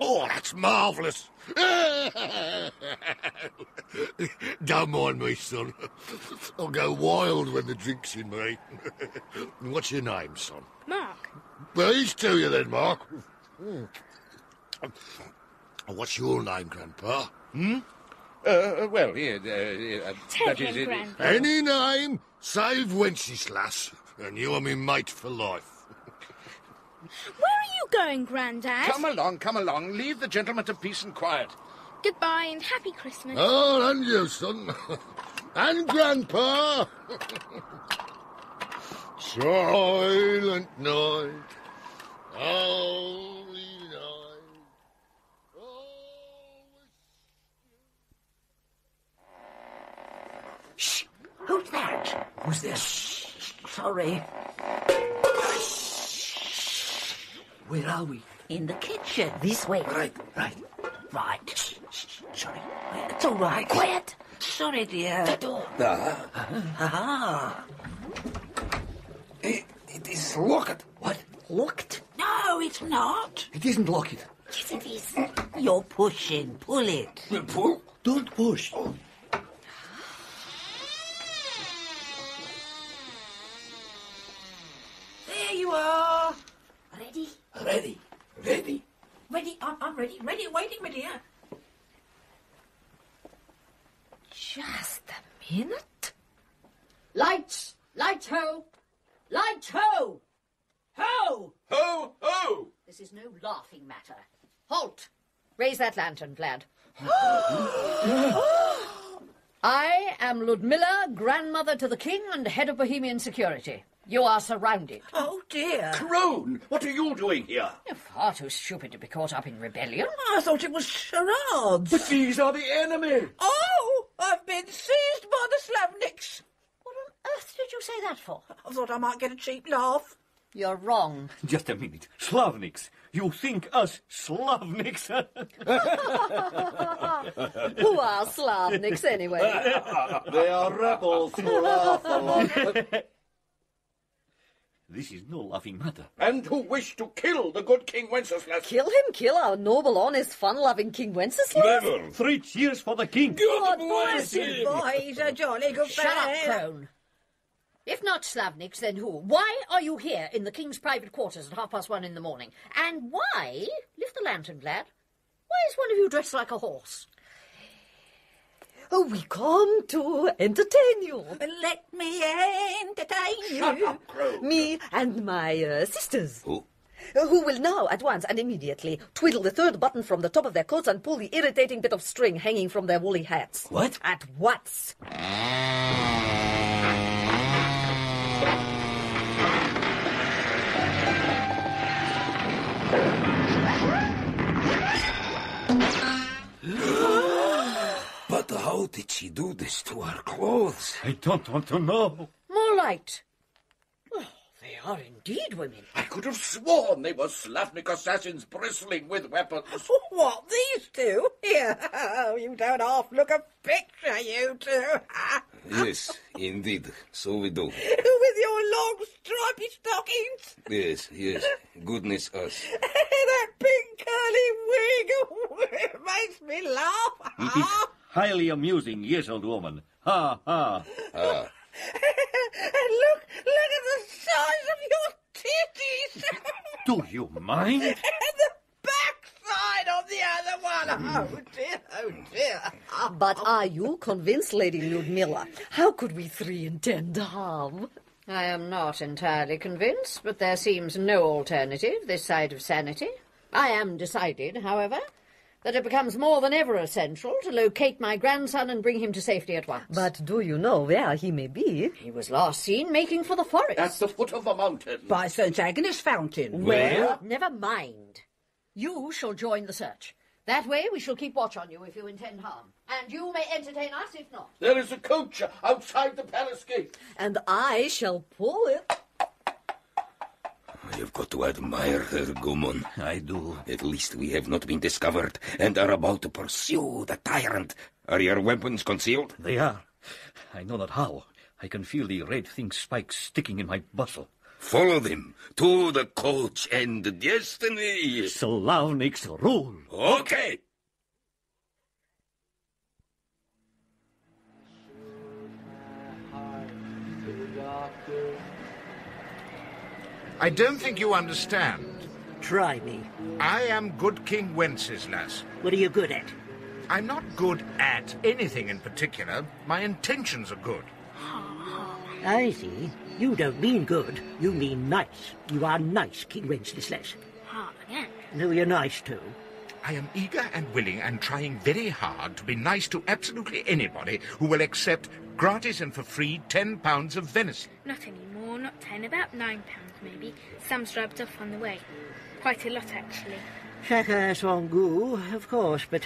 Oh, that's marvellous. Don't mind me, son. I'll go wild when the drink's in me. What's your name, son? Mark, Well, Please to you then, Mark. What's your name, Grandpa? Hmm? Uh, well, yeah, uh, uh, Tell that him, is it. Grandpa. Any name, save Wenceslas, and you're me mate for life. Where are you going, Grandad? Come along, come along. Leave the gentleman to peace and quiet. Goodbye and happy Christmas. Oh, and you, son. and Grandpa. Silent night. Holy night. Shh! Who's that? Who's this? Sorry. Where are we? In the kitchen. This way. Right, right. Right. Shh, shh. Sorry. It's all right. Quiet. Sorry, dear. The door. Ah. Ah. It, it is locked. What? Locked? No, it's not. It isn't locked. Yes, it is. You're pushing. Pull it. Pull? Don't push. There lantern, Vlad. I am Ludmilla, grandmother to the king and head of Bohemian security. You are surrounded. Oh, dear. Crone, what are you doing here? You're far too stupid to be caught up in rebellion. I thought it was charades. But these are the enemy. Oh, I've been seized by the Slavniks. What on earth did you say that for? I thought I might get a cheap laugh. You're wrong. Just a minute. Slavniks. You think us Slavniks? Who are Slavniks anyway? they are rebels who laugh a lot. This is no laughing matter. And who wish to kill the good King Wenceslas. Kill him? Kill our noble, honest, fun-loving King Wenceslas? Three cheers for the king. God bless him. Boy, he's a jolly good Shut up, fellow. crone. If not Slavniks, then who? Why are you here in the king's private quarters at half past one in the morning? And why, lift the lantern, lad, why is one of you dressed like a horse? Oh, we come to entertain you. Let me entertain you. Shut up, Crow. Me and my uh, sisters. Who? Uh, Who will now, at once and immediately, twiddle the third button from the top of their coats and pull the irritating bit of string hanging from their woolly hats. What? At once. But how did she do this to our clothes? I don't want to know. More light. Oh, they are indeed women. I could have sworn they were Slavnik assassins bristling with weapons. Oh, what, these two? Here, oh, you don't half look a picture, you two. Yes, indeed. So we do. With your long stripy stockings. Yes, yes. Goodness us. that pink curly wig it makes me laugh. It is highly amusing, yes, old woman. Ha, ha. Ah, and look, look at the size of your titties. Do you mind? and the backside of the other one. Mm. Oh dear, oh dear. But are you convinced, Lady Ludmilla? How could we three intend harm? I am not entirely convinced, but there seems no alternative this side of sanity. I am decided, however, that it becomes more than ever essential to locate my grandson and bring him to safety at once. But do you know where he may be? He was last seen making for the forest. At the foot of the mountain. By St Agnes Fountain. Where? Never mind. You shall join the search. That way we shall keep watch on you if you intend harm. And you may entertain us if not. There is a coach outside the palace gate. And I shall pull it. You've got to admire her, Gumon. I do. At least we have not been discovered and are about to pursue the tyrant. Are your weapons concealed? They are. I know not how. I can feel the red thing spikes sticking in my bustle. Follow them to the coach and destiny. Slavniks rule. Okay. I don't think you understand. Try me. I am good King Wenceslas. What are you good at? I'm not good at anything in particular. My intentions are good. I see. You don't mean good. You mean nice. You are nice, King Wenceslas. Who No, you're nice too. I am eager and willing and trying very hard to be nice to absolutely anybody who will accept, gratis and for free, ten pounds of venison. Not any more, not ten, about nine pounds maybe. Sam's rubbed off on the way. Quite a lot, actually. Chacun son goût, of course, but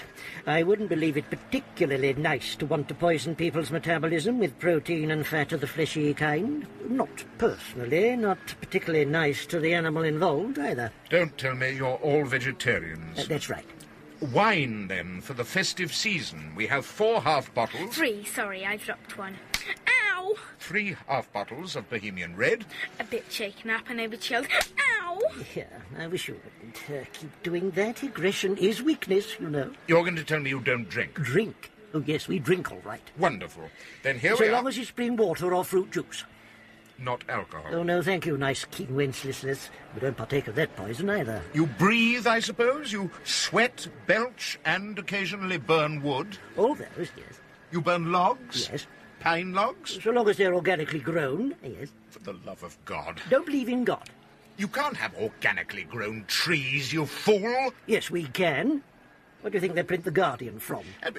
I wouldn't believe it particularly nice to want to poison people's metabolism with protein and fat of the fleshy kind. Not personally, not particularly nice to the animal involved either. Don't tell me you're all vegetarians. Uh, that's right. Wine, then, for the festive season. We have four half bottles. Three, sorry, I dropped one. Ow! Three half bottles of Bohemian Red. A bit shaken up and overchilled. Ow! Yeah, I wish you wouldn't uh, keep doing that. Aggression is weakness, you know. You're going to tell me you don't drink? Drink? Oh, yes, we drink all right. Wonderful. Then here so we long as it's spring water or fruit juice. Not alcohol. Oh, no, thank you, nice King Wenceslas. We don't partake of that poison either. You breathe, I suppose? You sweat, belch, and occasionally burn wood? All those, yes. You burn logs? Yes. Pine logs? So long as they're organically grown, yes. For the love of God. Don't believe in God. You can't have organically grown trees, you fool! Yes, we can. What do you think they print The Guardian from? Uh,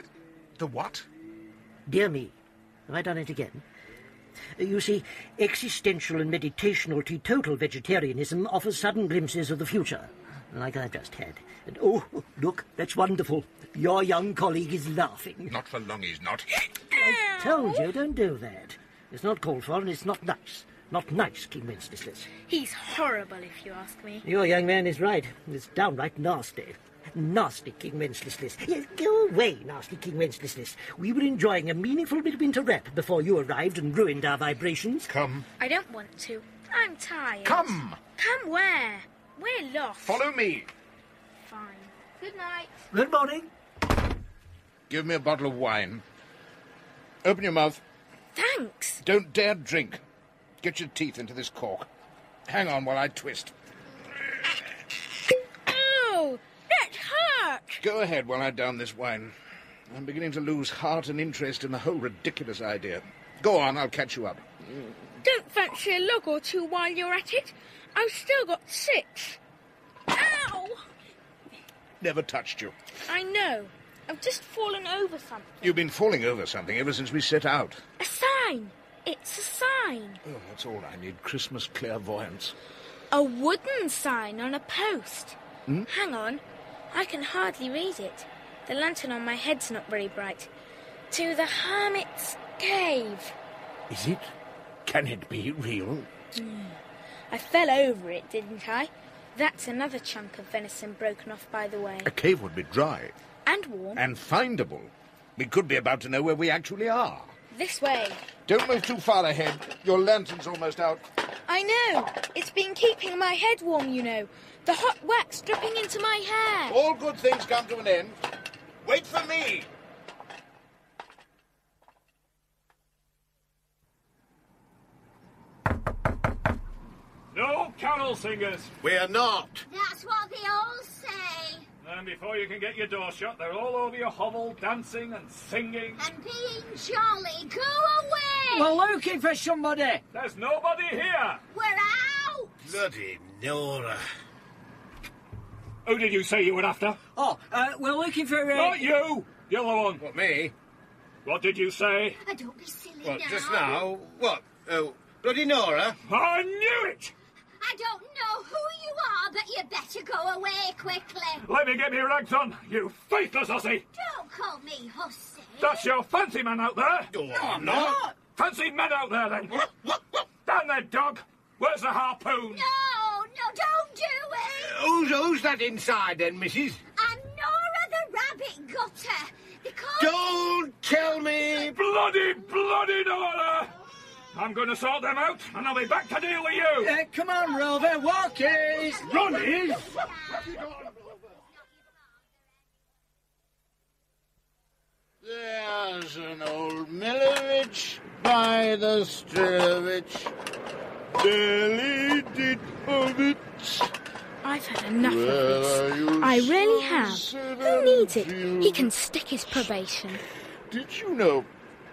the what? Dear me, have I done it again? Uh, You see, existential and meditational teetotal vegetarianism offers sudden glimpses of the future, like I've just had. And oh, look, that's wonderful. Your young colleague is laughing. Not for long, he's not. I told you, don't do that. It's not called for and it's not nice. Not nice, King Wenceslas. He's horrible, if you ask me. Your young man is right. It's downright nasty. Nasty King Wenceslas. Yes, go away, nasty King Wenceslas. We were enjoying a meaningful bit of interrep before you arrived and ruined our vibrations. Come. I don't want to. I'm tired. Come. Come where? We're lost. Follow me. Fine. Good night. Good morning. Give me a bottle of wine. Open your mouth. Thanks. Don't dare drink. Get your teeth into this cork. Hang on while I twist. Ow! That hurt! Go ahead while I down this wine. I'm beginning to lose heart and interest in the whole ridiculous idea. Go on, I'll catch you up. Don't fancy a log or two while you're at it. I've still got six. Ow! Never touched you. I know. I've just fallen over something. You've been falling over something ever since we set out. A sign. It's a sign. Oh, that's all I need. Christmas clairvoyance. A wooden sign on a post. Hmm? Hang on. I can hardly read it. The lantern on my head's not very bright. To the hermit's cave. Is it? Can it be real? Hmm. I fell over it, didn't I? That's another chunk of venison broken off by the way. A cave would be dry And warm. and findable. We could be about to know where we actually are. This way. Don't move too far ahead. Your lantern's almost out. I know. It's been keeping my head warm, you know. The hot wax dripping into my hair. All good things come to an end. Wait for me. No carol singers. We're not. That's what they all say. And before you can get your door shut, they're all over your hovel, dancing and singing. And being jolly. Go away. We're looking for somebody. There's nobody here. We're out. Bloody Nora. Who did you say you were after? Oh, uh, we're looking for. Uh... Not you. The other one. What, me? What did you say? I don't be silly What, now. just now? What? Oh, bloody Nora? I knew it! I don't know who you are, but you better go away quickly. Let me get me rags on, you faithless hussy! Don't call me hussy. That's your fancy man out there! Oh, I'm not. Fancy men out there, then! Down there, dog! Where's the harpoon? No, no, don't do it. Uh, who's, who's that inside, then, missus? I'm Nora the rabbit gutter. Because Don't tell me! Bloody, bloody Nora! I'm going to sort them out, and I'll be back to deal with you! Uh, come on, Rover, walkies! Ronnies! There's an old Milovich by the Strovich. Deliditovich. I've had enough Where of this. I really have. Who needs it? He can stick his probation. Did you know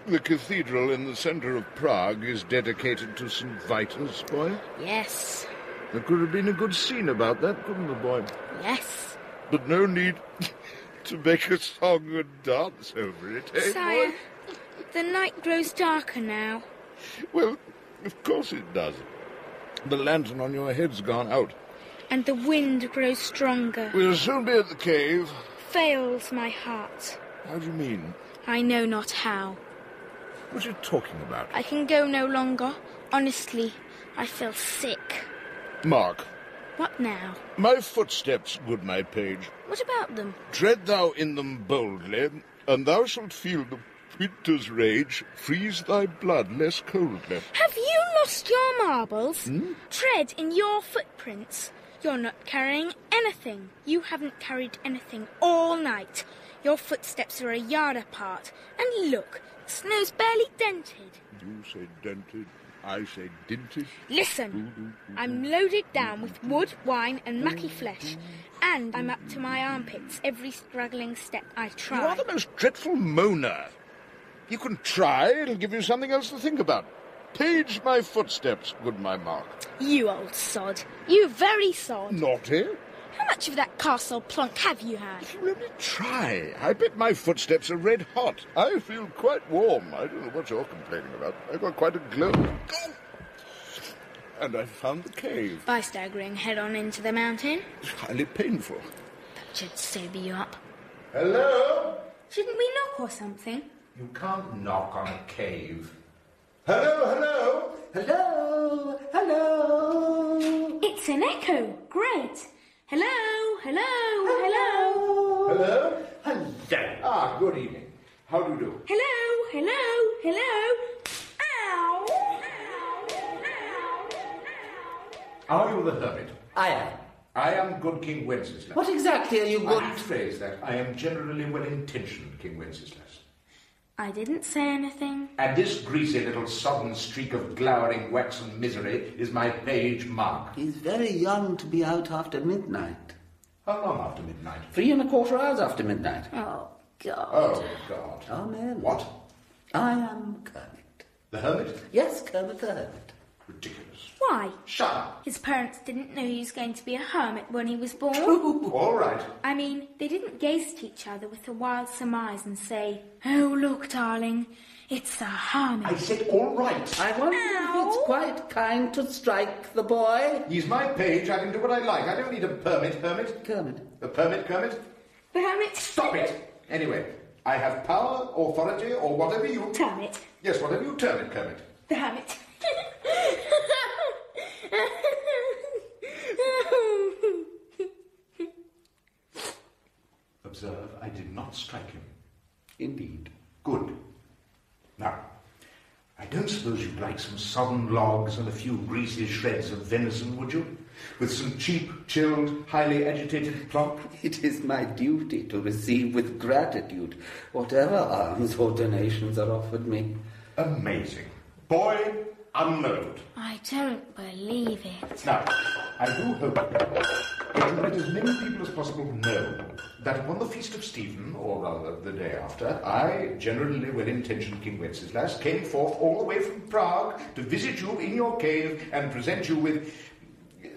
the cathedral in the centre of Prague is dedicated to St. Vitus, boy? Yes. There could have been a good scene about that, couldn't there, boy? Yes. But no need to make a song and dance over it, eh, Sire, boy? the night grows darker now. Well, of course it does. The lantern on your head's gone out. And the wind grows stronger. We'll soon be at the cave. Fails my heart. How do you mean? I know not how. What are you talking about? I can go no longer. Honestly, I feel sick. Mark, What now? my footsteps, good my page. What about them? Tread thou in them boldly, and thou shalt feel the winter's rage freeze thy blood less coldly. Have you lost your marbles? Hmm? Tread in your footprints. You're not carrying anything. You haven't carried anything all night. Your footsteps are a yard apart. And look, snow's barely dented. You say dented, I say dinted. Listen, I'm loaded down with wood, wine, and mucky flesh, and I'm up to my armpits every struggling step I try. You are the most dreadful moaner. You can try, it'll give you something else to think about. Page my footsteps, good my Mark. You old sod. You very sod. Not Naughty? How much of that castle plunk have you had? Let me try. I bet my footsteps are red hot. I feel quite warm. I don't know what you're complaining about. I've got quite a glow. And I found the cave. By staggering head on into the mountain? It's highly painful. That should sober you up. Hello? Shouldn't we knock or something? You can't knock on a cave. Hello, hello. Hello, hello. It's an echo. Great. Hello, hello, hello. Hello? Hello. Ah, good evening. How do you do? Hello, hello, hello. Ow! Are you the hermit? I am. I am good King Wenceslas. What exactly are you I good... phrase that. I am generally well-intentioned, King Wenceslas. I didn't say anything. And this greasy little sodden streak of glowering waxen misery is my page Mark. He's very young to be out after midnight. How long after midnight? Three and a quarter hours after midnight. Oh, God. Oh, God. Amen. What? I am Kermit. The hermit? Yes, Kermit the Hermit. Ridiculous. Why? Shut up. His parents didn't know he was going to be a hermit when he was born. All right. I mean, they didn't gaze at each other with a wild surmise and say, Oh, look, darling, it's a hermit. I said all right. I wonder if it's quite kind to strike the boy. He's my page. I can do what I like. I don't need a permit, hermit. Kermit. A permit, Kermit? The hermit. Stop it! Anyway, I have power, authority, or whatever you... Term it. Yes, whatever you term it, Kermit. The hermit. Observe, I did not strike him. Indeed. Good. Now, I don't suppose you'd like some sodden logs and a few greasy shreds of venison, would you? With some cheap, chilled, highly agitated plop? It is my duty to receive with gratitude whatever alms or donations are offered me. Amazing. Boy, unload. I don't believe it. Now, I do hope that you let as many people as possible know that upon the Feast of Stephen, or rather the day after, I, generally well-intentioned King Wenceslas, came forth all the way from Prague to visit you in your cave and present you with uh,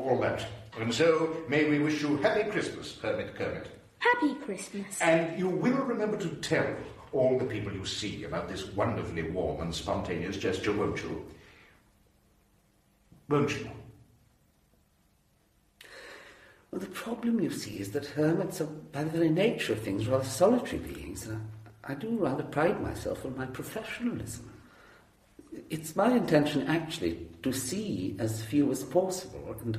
all that. And so, may we wish you happy Christmas, Hermit Kermit. Happy Christmas. And you will remember to tell all the people you see about this wonderfully warm and spontaneous gesture, won't you? Won't you? Well, the problem, you see, is that hermits are, by the very nature of things, rather solitary beings. And I, I do rather pride myself on my professionalism. It's my intention, actually, to see as few as possible and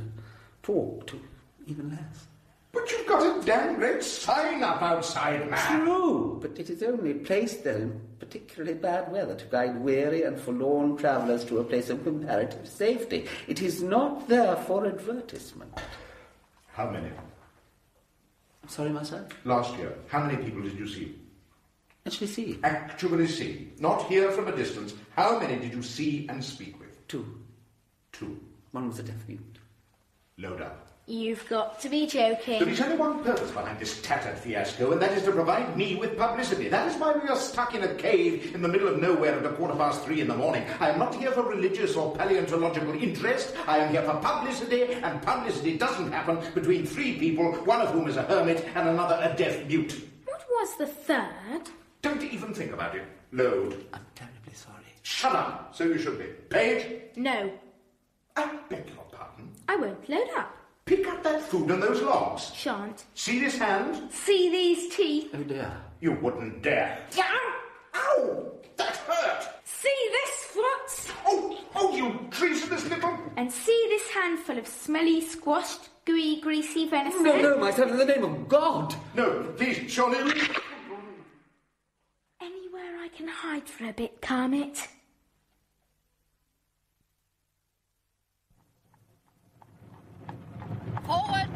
talk to even less. But you've got a damn great sign up outside, man. True, but it is only placed there in particularly bad weather to guide weary and forlorn travellers to a place of comparative safety. It is not there for advertisement. How many? Sorry, my son? Last year, how many people did you see? Actually see. Actually see. Not hear from a distance. How many did you see and speak with? Two. Two. One was a deaf mute. Load up. You've got to be joking. There is only one purpose behind this tattered fiasco, and that is to provide me with publicity. That is why we are stuck in a cave in the middle of nowhere at a quarter past three in the morning. I am not here for religious or paleontological interest. I am here for publicity, and publicity doesn't happen between three people, one of whom is a hermit and another a deaf mute. What was the third? Don't even think about it. Load. I'm terribly sorry. Shut up. So you should be. Page, No, I beg your pardon. I won't load up. Pick up that food and those logs. Shan't. See this hand? See these teeth? Oh dear. You wouldn't dare. Yeah. Ow! That hurt! See this foot? Oh, oh, you treasonous little... And see this handful of smelly, squashed, gooey, greasy venison? No, no, my son, in the name of God! No, please, surely... Anywhere I can hide for a bit, Kermit. Forward!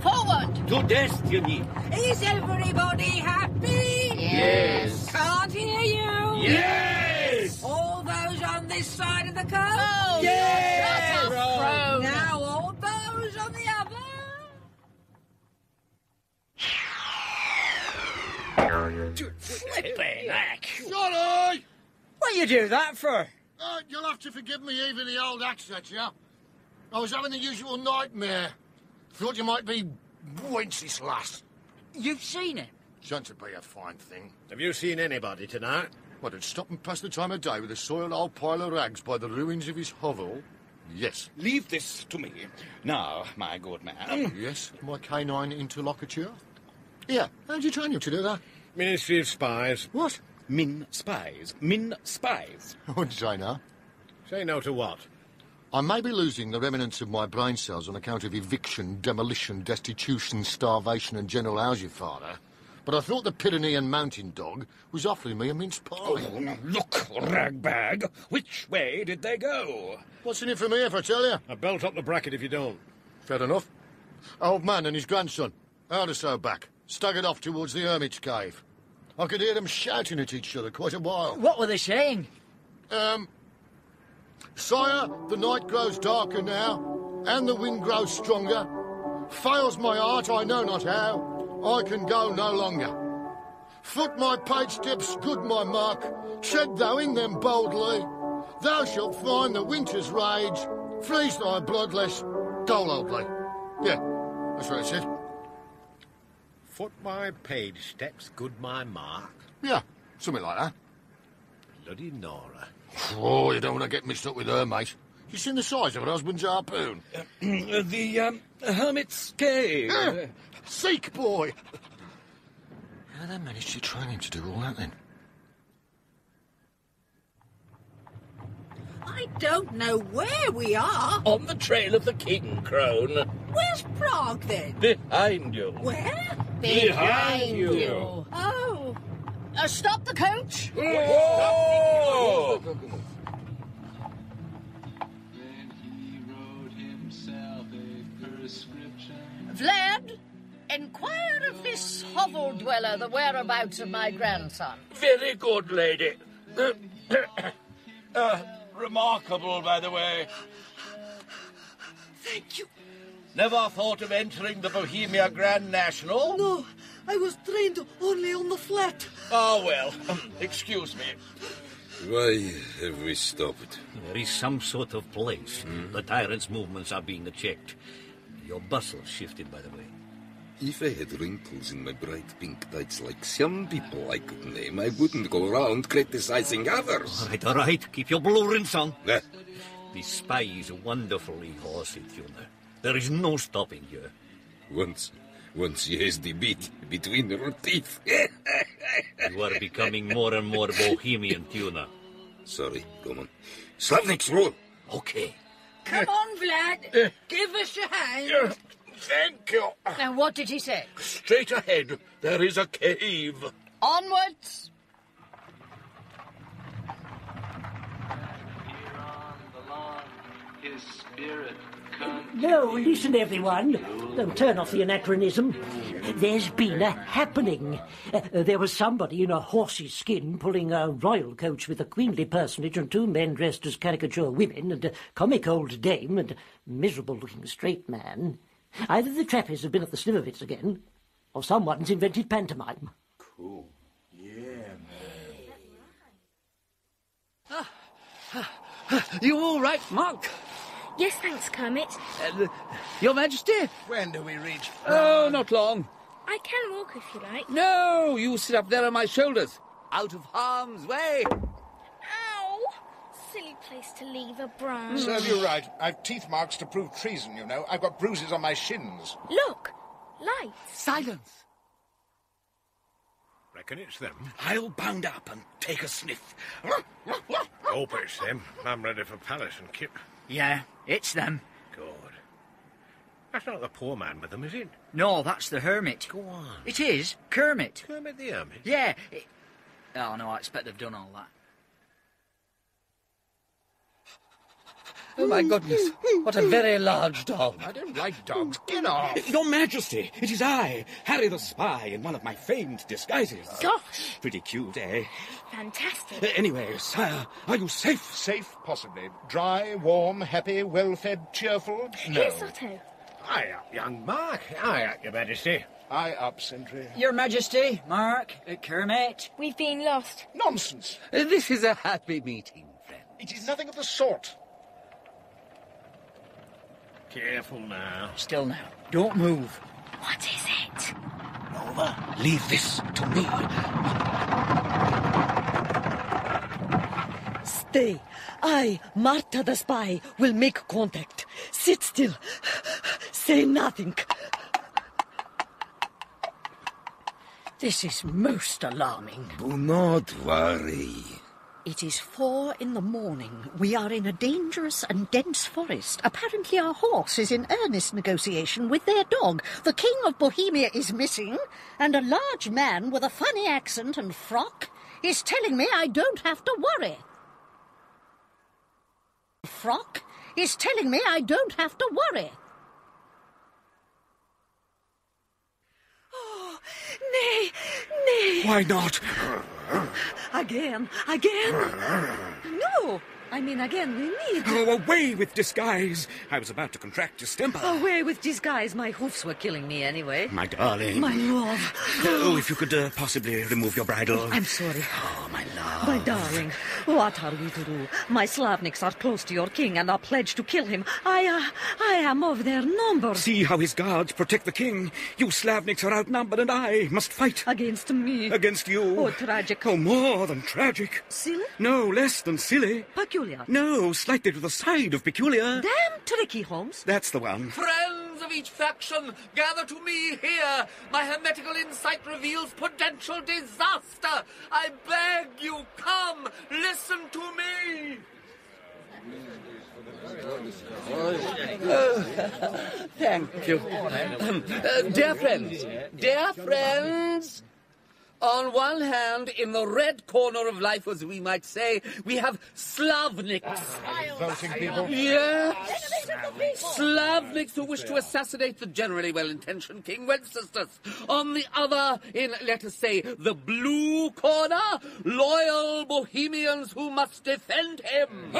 Forward! To destiny! Is everybody happy? Yes. Can't hear you. Yes! All those on this side of the coast? Oh, Yes! shut up, Crone. Now all those on the other? Flipping heck. Sorry! What you do that for? Uh, you'll have to forgive me even the old accent, yeah? I was having the usual nightmare. Thought you might be Wenceslas. You've seen it. Shan't it be a fine thing? Have you seen anybody tonight? What, had stop and pass the time of day with a soiled old pile of rags by the ruins of his hovel? Yes. Leave this to me. Now, my good man. Mm. Yes, my canine interlocutor. Yeah, how'd you train you to do that? Ministry of Spies. What? Min spies. Min spies. What'd you say now? Say no to what? I may be losing the remnants of my brain cells on account of eviction, demolition, destitution, starvation, and general father. But I thought the Pyrenean mountain dog was offering me a mince pie. Oh, look, ragbag. Which way did they go? What's in it for me if I tell you? I belt up the bracket if you don't. Fair enough. Old man and his grandson, out or so back, staggered off towards the hermit's cave. I could hear them shouting at each other quite a while. What were they saying? Um, Sire, the night grows darker now, and the wind grows stronger. Fails my heart, I know not how. I can go no longer. Foot my page steps, good my mark. Tread thou in them boldly. Thou shalt find the winter's rage. Freeze thy blood less dolorably. Yeah, that's what it said. Foot my page steps, good my mark. Yeah, something like that. Bloody Nora. Oh, you don't want to get mixed up with her, mate. You seen the size of her husband's harpoon? the um, hermit's cave. Yeah. Seek, boy! How they managed to train him to do all that, then? I don't know where we are. On the trail of the king crone. Where's Prague, then? Behind you. Where? Behind you. Oh. Uh, stop the coach! Whoa! Vlad, inquire of this hovel dweller the whereabouts of my grandson. Very good, lady. Uh, remarkable, by the way. Thank you. Never thought of entering the Bohemia Grand National? No, I was trained only on the flat. Oh, well, excuse me. Why have we stopped? There is some sort of place. The tyrant's movements are being checked. Your bustle's shifted, by the way. If I had wrinkles in my bright pink tights like some people I could name, I wouldn't go around criticizing others. All right, all right. Keep your blue rinse on. Eh, The spy is a wonderfully horsey, Tuna. There is no stopping you. once, once he has the beat between her teeth. You are becoming more and more Bohemian, Tuna. Sorry, come on. Slavnik's rule. Okay. Come on, Vlad. Eh. Give us your hand. Thank you. Now, what did he say? Straight ahead, there is a cave. Onwards! His spirit No, listen, everyone. Don't turn off the anachronism. There's been a happening. Uh, there was somebody in a horse's skin pulling a royal coach with a queenly personage and two men dressed as caricature women and a comic old dame and a miserable-looking straight man. Either the trappies have been at the Slivovitz again, or someone's invented pantomime. Cool. Yeah, man. Ah, ah, ah, you all right, Mark? Yes, thanks, Kermit. Uh, Your Majesty? When do we reach? Oh, not long. I can walk if you like. No, you sit up there on my shoulders. Out of harm's way. Ow! Silly place to leave a branch. Serve you right. I've teeth marks to prove treason, you know. I've got bruises on my shins. Look! Lights. Silence. Reckon it's them. I'll bound up and take a sniff. Hope it's them. I'm ready for Palace and Kip. Yeah, it's them. Good. That's not the poor man with them, is it? No, that's the hermit. Go on. It is Kermit. Kermit the Hermit. Yeah. It... Oh no, I expect they've done all that. Oh my goodness! What a very large dog. I don't like dogs. Get off. Your Majesty, it is I, Harry the Spy, in one of my famed disguises. Gosh, Pretty cute, eh? fantastic. Uh, Anyway, sire, are you safe? Safe, possibly. Dry, warm, happy, well-fed, cheerful? No. Here's Otto. Aye up, young Mark. Aye up, Your Majesty. Aye up, Sentry. Your Majesty, Mark, uh, Kermit. We've been lost. Nonsense. Uh, this is a happy meeting, friend. It is nothing of the sort. Careful now. Still now. Don't move. What is it? Nova, leave this to me. Stay. I, Marta the spy, will make contact. Sit still. Say nothing. This is most alarming. Do not worry. It is four in the morning. We are in a dangerous and dense forest. Apparently, our horse is in earnest negotiation with their dog. The King of Bohemia is missing, and a large man with a funny accent and frock is telling me I don't have to worry. Frock is telling me I don't have to worry. Oh, nay, nay. Why not? Again, again. No, I mean again, we need. Oh, away with disguise! I was about to contract distemper. Away with disguise. My hoofs were killing me anyway. My darling. My love. Oh, if you could uh, possibly remove your bridle. I'm sorry. Oh, my love. My darling, what are we to do? My Slavniks are close to your king and are pledged to kill him. I, uh, I am of their number. See how his guards protect the king. You Slavniks are outnumbered, and I must fight. Against me. Against you. Oh, tragic. Oh, more than tragic. Silly? No, less than silly. Peculiar. No, slightly to the side of peculiar. Damn tricky, Holmes. That's the one. Friends of each faction, gather to me here. My hermetical insight reveals potential disaster. I beg you, come, listen to me. Thank you. Uh, dear friends, dear friends, on one hand, in the red corner of life, as we might say, we have Slavniks. Voting people. Yes. Slavniks who wish to assassinate the generally well-intentioned King Wenceslas. On the other, in, let us say, the blue corner, loyal Bohemians who must defend him.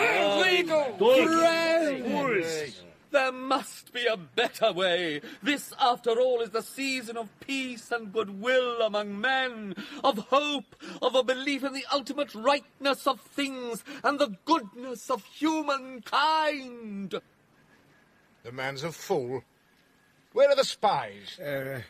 Friends! There must be a better way. This, after all, is the season of peace and goodwill among men, of hope, of a belief in the ultimate rightness of things and the goodness of humankind. The man's a fool. Where are the spies? Uh,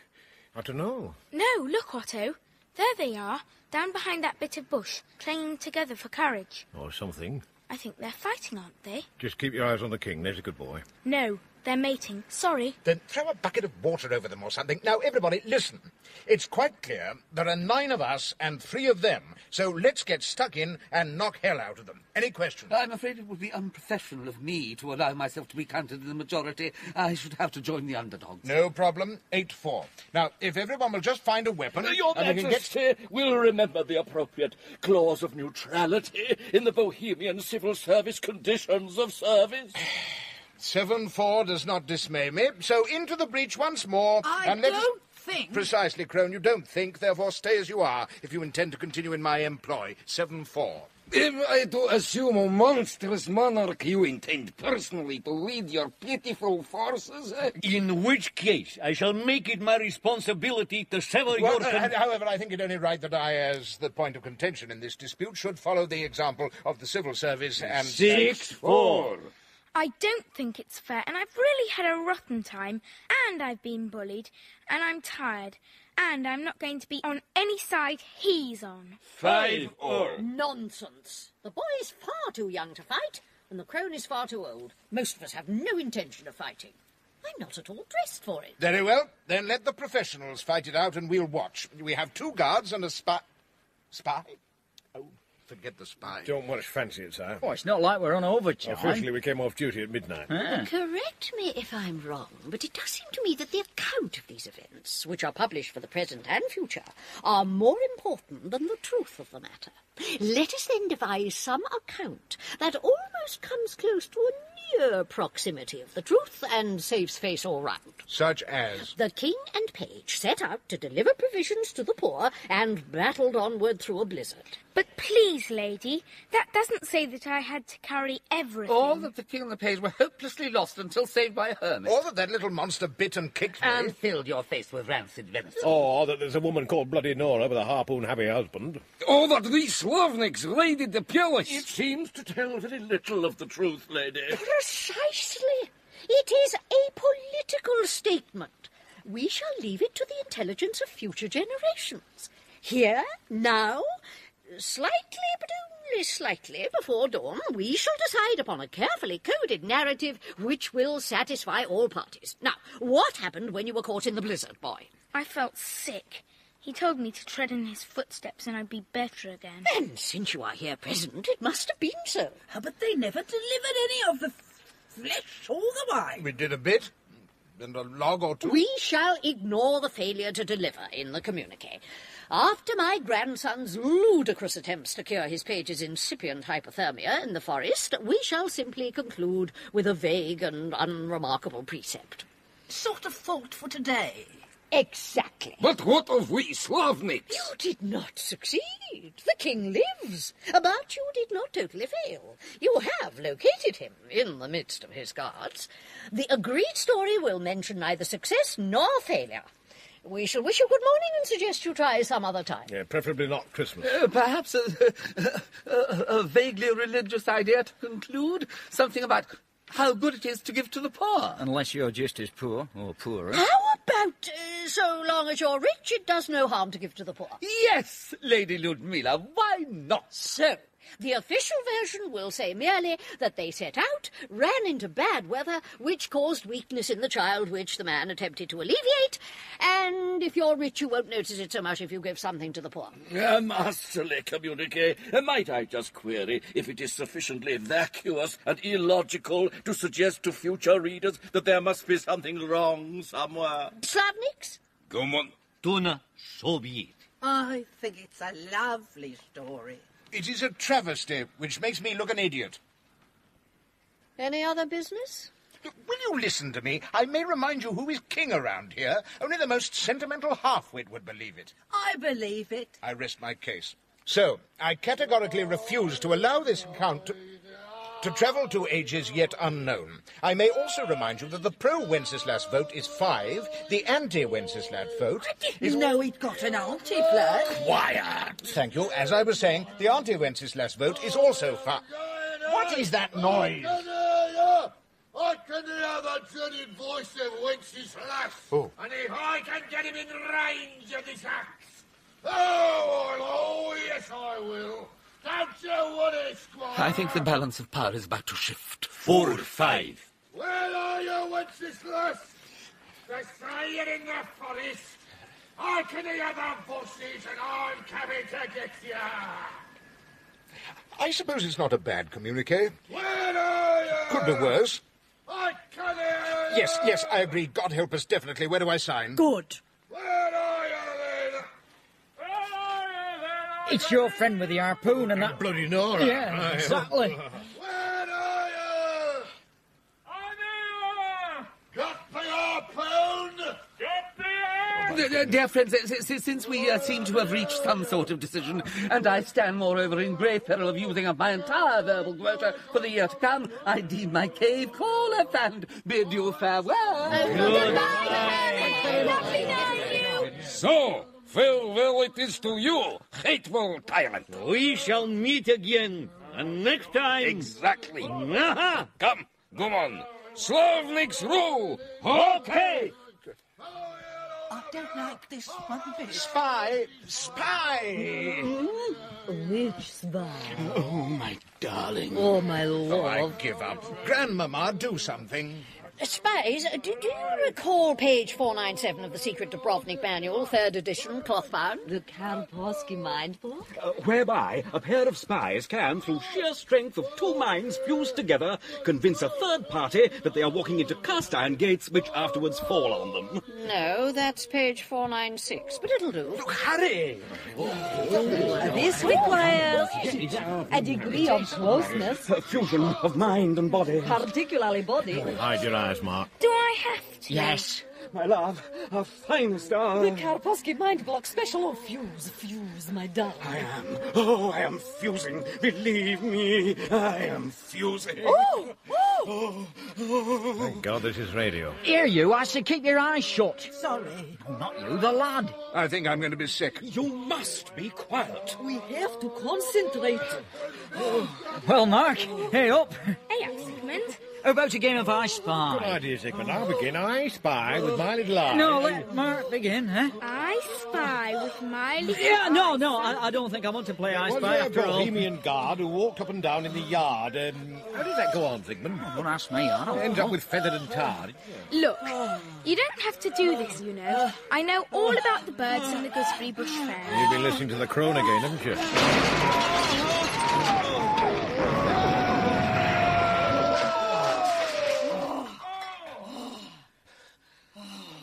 I don't know. No, look, Otto. There they are, down behind that bit of bush, clinging together for courage. Or something. I think they're fighting, aren't they? Just keep your eyes on the king. There's a good boy. No, they're mating. Sorry. Then throw a bucket of water over them or something. Now, everybody, listen. It's quite clear there are nine of us and three of them, so let's get stuck in and knock hell out of them. Any questions? I'm afraid it would be unprofessional of me to allow myself to be counted in the majority. I should have to join the underdogs. No problem. 8-4. Now, if everyone will just find a weapon... Your and we can get... Majesty will remember the appropriate clause of neutrality in the Bohemian civil service conditions of service. 7-4 does not dismay me, so into the breach once more. I and let us- don't think. Precisely, Crone. You don't think, therefore stay as you are if you intend to continue in my employ. 7-4. If I do assume a monstrous monarch, you intend personally to lead your pitiful forces? eh? In which case, I shall make it my responsibility to sever Well, your... uh, con- however, I think it only right that I, as the point of contention in this dispute, should follow the example of the civil service and... Six, four. I don't think it's fair, and I've really had a rotten time, and I've been bullied, and I'm tired, and I'm not going to be on any side he's on. Five or. Nonsense. The boy is far too young to fight, and the crone is far too old. Most of us have no intention of fighting. I'm not at all dressed for it. Very well. Then let the professionals fight it out and we'll watch. We have two guards and a spy... Spy? Forget the spy. Don't much fancy it, sir. Oh, it's not like we're on overtime. Officially, we came off duty at midnight. Ah. Correct me if I'm wrong, but it does seem to me that the account of these events, which are published for the present and future, are more important than the truth of the matter. Let us then devise some account that almost comes close to a near proximity of the truth and saves face all round. Such as... The king and page set out to deliver provisions to the poor and battled onward through a blizzard. But please, lady, that doesn't say that I had to carry everything. Or that the king and the page were hopelessly lost until saved by a hermit. Or that that little monster bit and kicked me. And filled your face with rancid venison. Or that there's a woman called Bloody Nora with a harpoon-happy husband. Oh, that these Slavniks raided the palace. It seems to tell very little of the truth, lady. Precisely. It is a political statement. We shall leave it to the intelligence of future generations. Here, now, slightly, but only slightly before dawn, we shall decide upon a carefully coded narrative which will satisfy all parties. Now, what happened when you were caught in the blizzard, boy? I felt sick, He told me to tread in his footsteps and I'd be better again. Then, since you are here present, it must have been so. Ah, but they never delivered any of the flesh all the way. We did a bit, and a log or two. We shall ignore the failure to deliver in the communique. After my grandson's ludicrous attempts to cure his page's incipient hypothermia in the forest, we shall simply conclude with a vague and unremarkable precept. Sort of thought for today. Exactly. But what of we Slavniks? You did not succeed. The king lives. But you did not totally fail. You have located him in the midst of his guards. The agreed story will mention neither success nor failure. We shall wish you good morning and suggest you try some other time. Yeah, preferably not Christmas. Uh, perhaps a, a, a vaguely religious idea to conclude. Something about how good it is to give to the poor. Unless you're just as poor, or poorer. How about, uh, so long as you're rich, it does no harm to give to the poor? Yes, Lady Ludmilla, why not? So, the official version will say merely that they set out, ran into bad weather, which caused weakness in the child, which the man attempted to alleviate, and if you're rich, you won't notice it so much if you give something to the poor. A masterly communique. Uh, Might I just query if it is sufficiently vacuous and illogical to suggest to future readers that there must be something wrong somewhere? Slavniks? Come on. Tuna, so be it. I think it's a lovely story. It is a travesty which makes me look an idiot. Any other business? Will you listen to me? I may remind you who is king around here. Only the most sentimental half-wit would believe it. I believe it. I rest my case. So, I categorically refuse to allow this account to, to travel to ages yet unknown. I may also remind you that the pro-Wenceslas vote is five, the anti-Wenceslas vote is... No, it got an anti-flirt. Quiet! Thank you. As I was saying, the anti-Wenceslas vote is also five. What is that noise? I can hear the dreaded voice of Wenceslas. Oh. And if I can get him in range of this axe. Oh, oh, yes, I will. Don't you worry, Squire. I think the balance of power is about to shift. Four, five. Where are you, Wenceslas? They say you're in the forest. I can hear the voices and I'm coming to get you. I suppose it's not a bad communique. Where are you? Could be worse. I can hear you. Yes, yes, I agree. God help us, definitely. Where do I sign? Good. Where are you then? It's your friend with the harpoon and that. Bloody Nora. Yeah, exactly. Where are you? Got the harpoon? Uh, uh, Dear friends, s- s- since we uh, seem to have reached some sort of decision, and I stand moreover in grave peril of using up my entire verbal quota for the year to come, I deem my cave calleth and bid you farewell. So, farewell it is to you, hateful tyrant. We shall meet again. And next time. Exactly. Aha! Come, go on. Slavniks rule. Okay. I don't like this one bit. Spy! Spy! Mm-hmm. Which spy? Oh, my darling. Oh, my Oh, I love. give up. Grandmama, do something. Spies, do, do you recall page 497 of the Secret Dubrovnik Manual, third edition, cloth bound? The Karpovsky Mind Book? Uh, whereby a pair of spies can, through sheer strength of two minds fused together, convince a third party that they are walking into cast iron gates which afterwards fall on them. No, that's page 496, but it'll do. Hurry! This requires a degree of closeness, A fusion of mind and body. particularly body. Hide your eyes, Mark. Do I have to? Yes. My love, our finest hour. The Karpovsky Mind Block special. Oh, fuse, fuse, my darling. I am. Oh, I am fusing. Believe me, I am fusing. Oh, oh. Thank God this is radio. Here, you, I say keep your eyes shut. Sorry. Not you, the lad. I think I'm going to be sick. You must be quiet. We have to concentrate. Well, Mark, hey up. Hey up, Sigmund. How about a game of I Spy? Good idea, Sigmund. I'll begin. I spy with my little eye. No, let Mark begin, eh? I spy with my little Yeah, no, eyes. no, I, I don't think I want to play I Was Spy there a after all. Bohemian guard who walked up and down in the yard? Um, how did that go on, Sigmund? Don't ask me, I don't Ends know. up with feathered and tarred. Look, you don't have to do this, you know. I know all about the birds in the Gooseberry Bush Fair. You've been listening to the crone again, haven't you?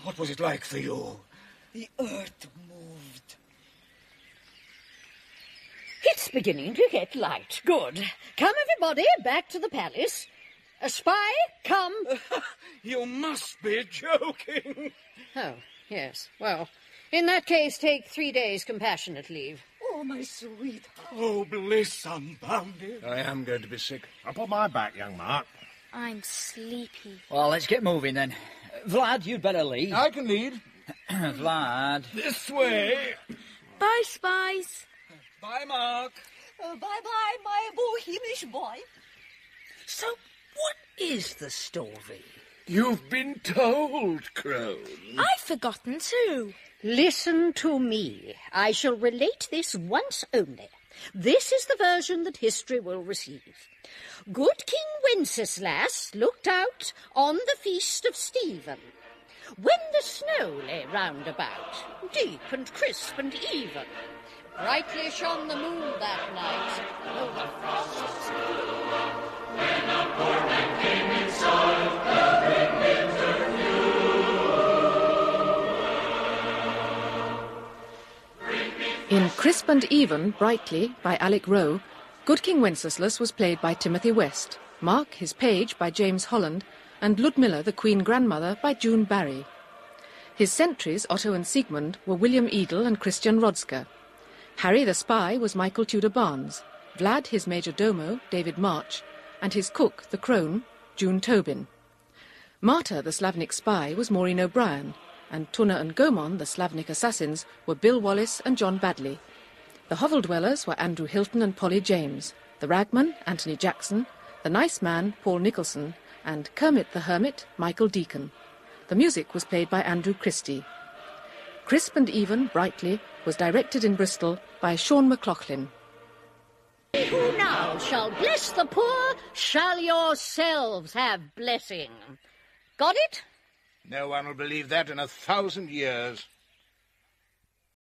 What was it like for you? The earth moved. It's beginning to get light. Good. Come, everybody, back to the palace. A spy, come. You must be joking. Oh, yes. Well, in that case, take three days compassionate leave. Oh, my sweet. Oh, bliss unbounded. I am going to be sick. Up on my back, young Mark. I'm sleepy. Well, let's get moving then. Vlad, you'd better lead. I can lead. Vlad. This way. Bye, spies. Bye, Mark. Uh, bye-bye, my bohemish boy. So, what is the story? You've been told, Crone. I've forgotten too. Listen to me. I shall relate this once only. This is the version that history will receive. Good King Wenceslas looked out on the feast of Stephen. When the snow lay round about, deep and crisp and even, brightly shone the moon that night. Oh, the frost In Crisp and Even, Brightly, by Alec Rowe, Good King Wenceslas was played by Timothy West, Mark, his page, by James Holland, and Ludmilla, the Queen Grandmother, by June Barrie. His sentries, Otto and Siegmund, were William Edel and Christian Rodska. Harry the Spy was Michael Tudor Barnes, Vlad, his major domo, David March, and his cook, the crone, June Tobin. Marta, the Slavnik spy, was Maureen O'Brien, and Tunna and Gomon, the Slavnik assassins, were Bill Wallace and John Badley. The hovel dwellers were Andrew Hilton and Polly James, the ragman, Anthony Jackson, the nice man, Paul Nicholson, and Kermit the Hermit, Michael Deacon. The music was played by Andrew Christie. Crisp and Even, Brightly, was directed in Bristol by Sean McLaughlin. Who now shall bless the poor, shall yourselves have blessing. Got it? No one will believe that in a thousand years.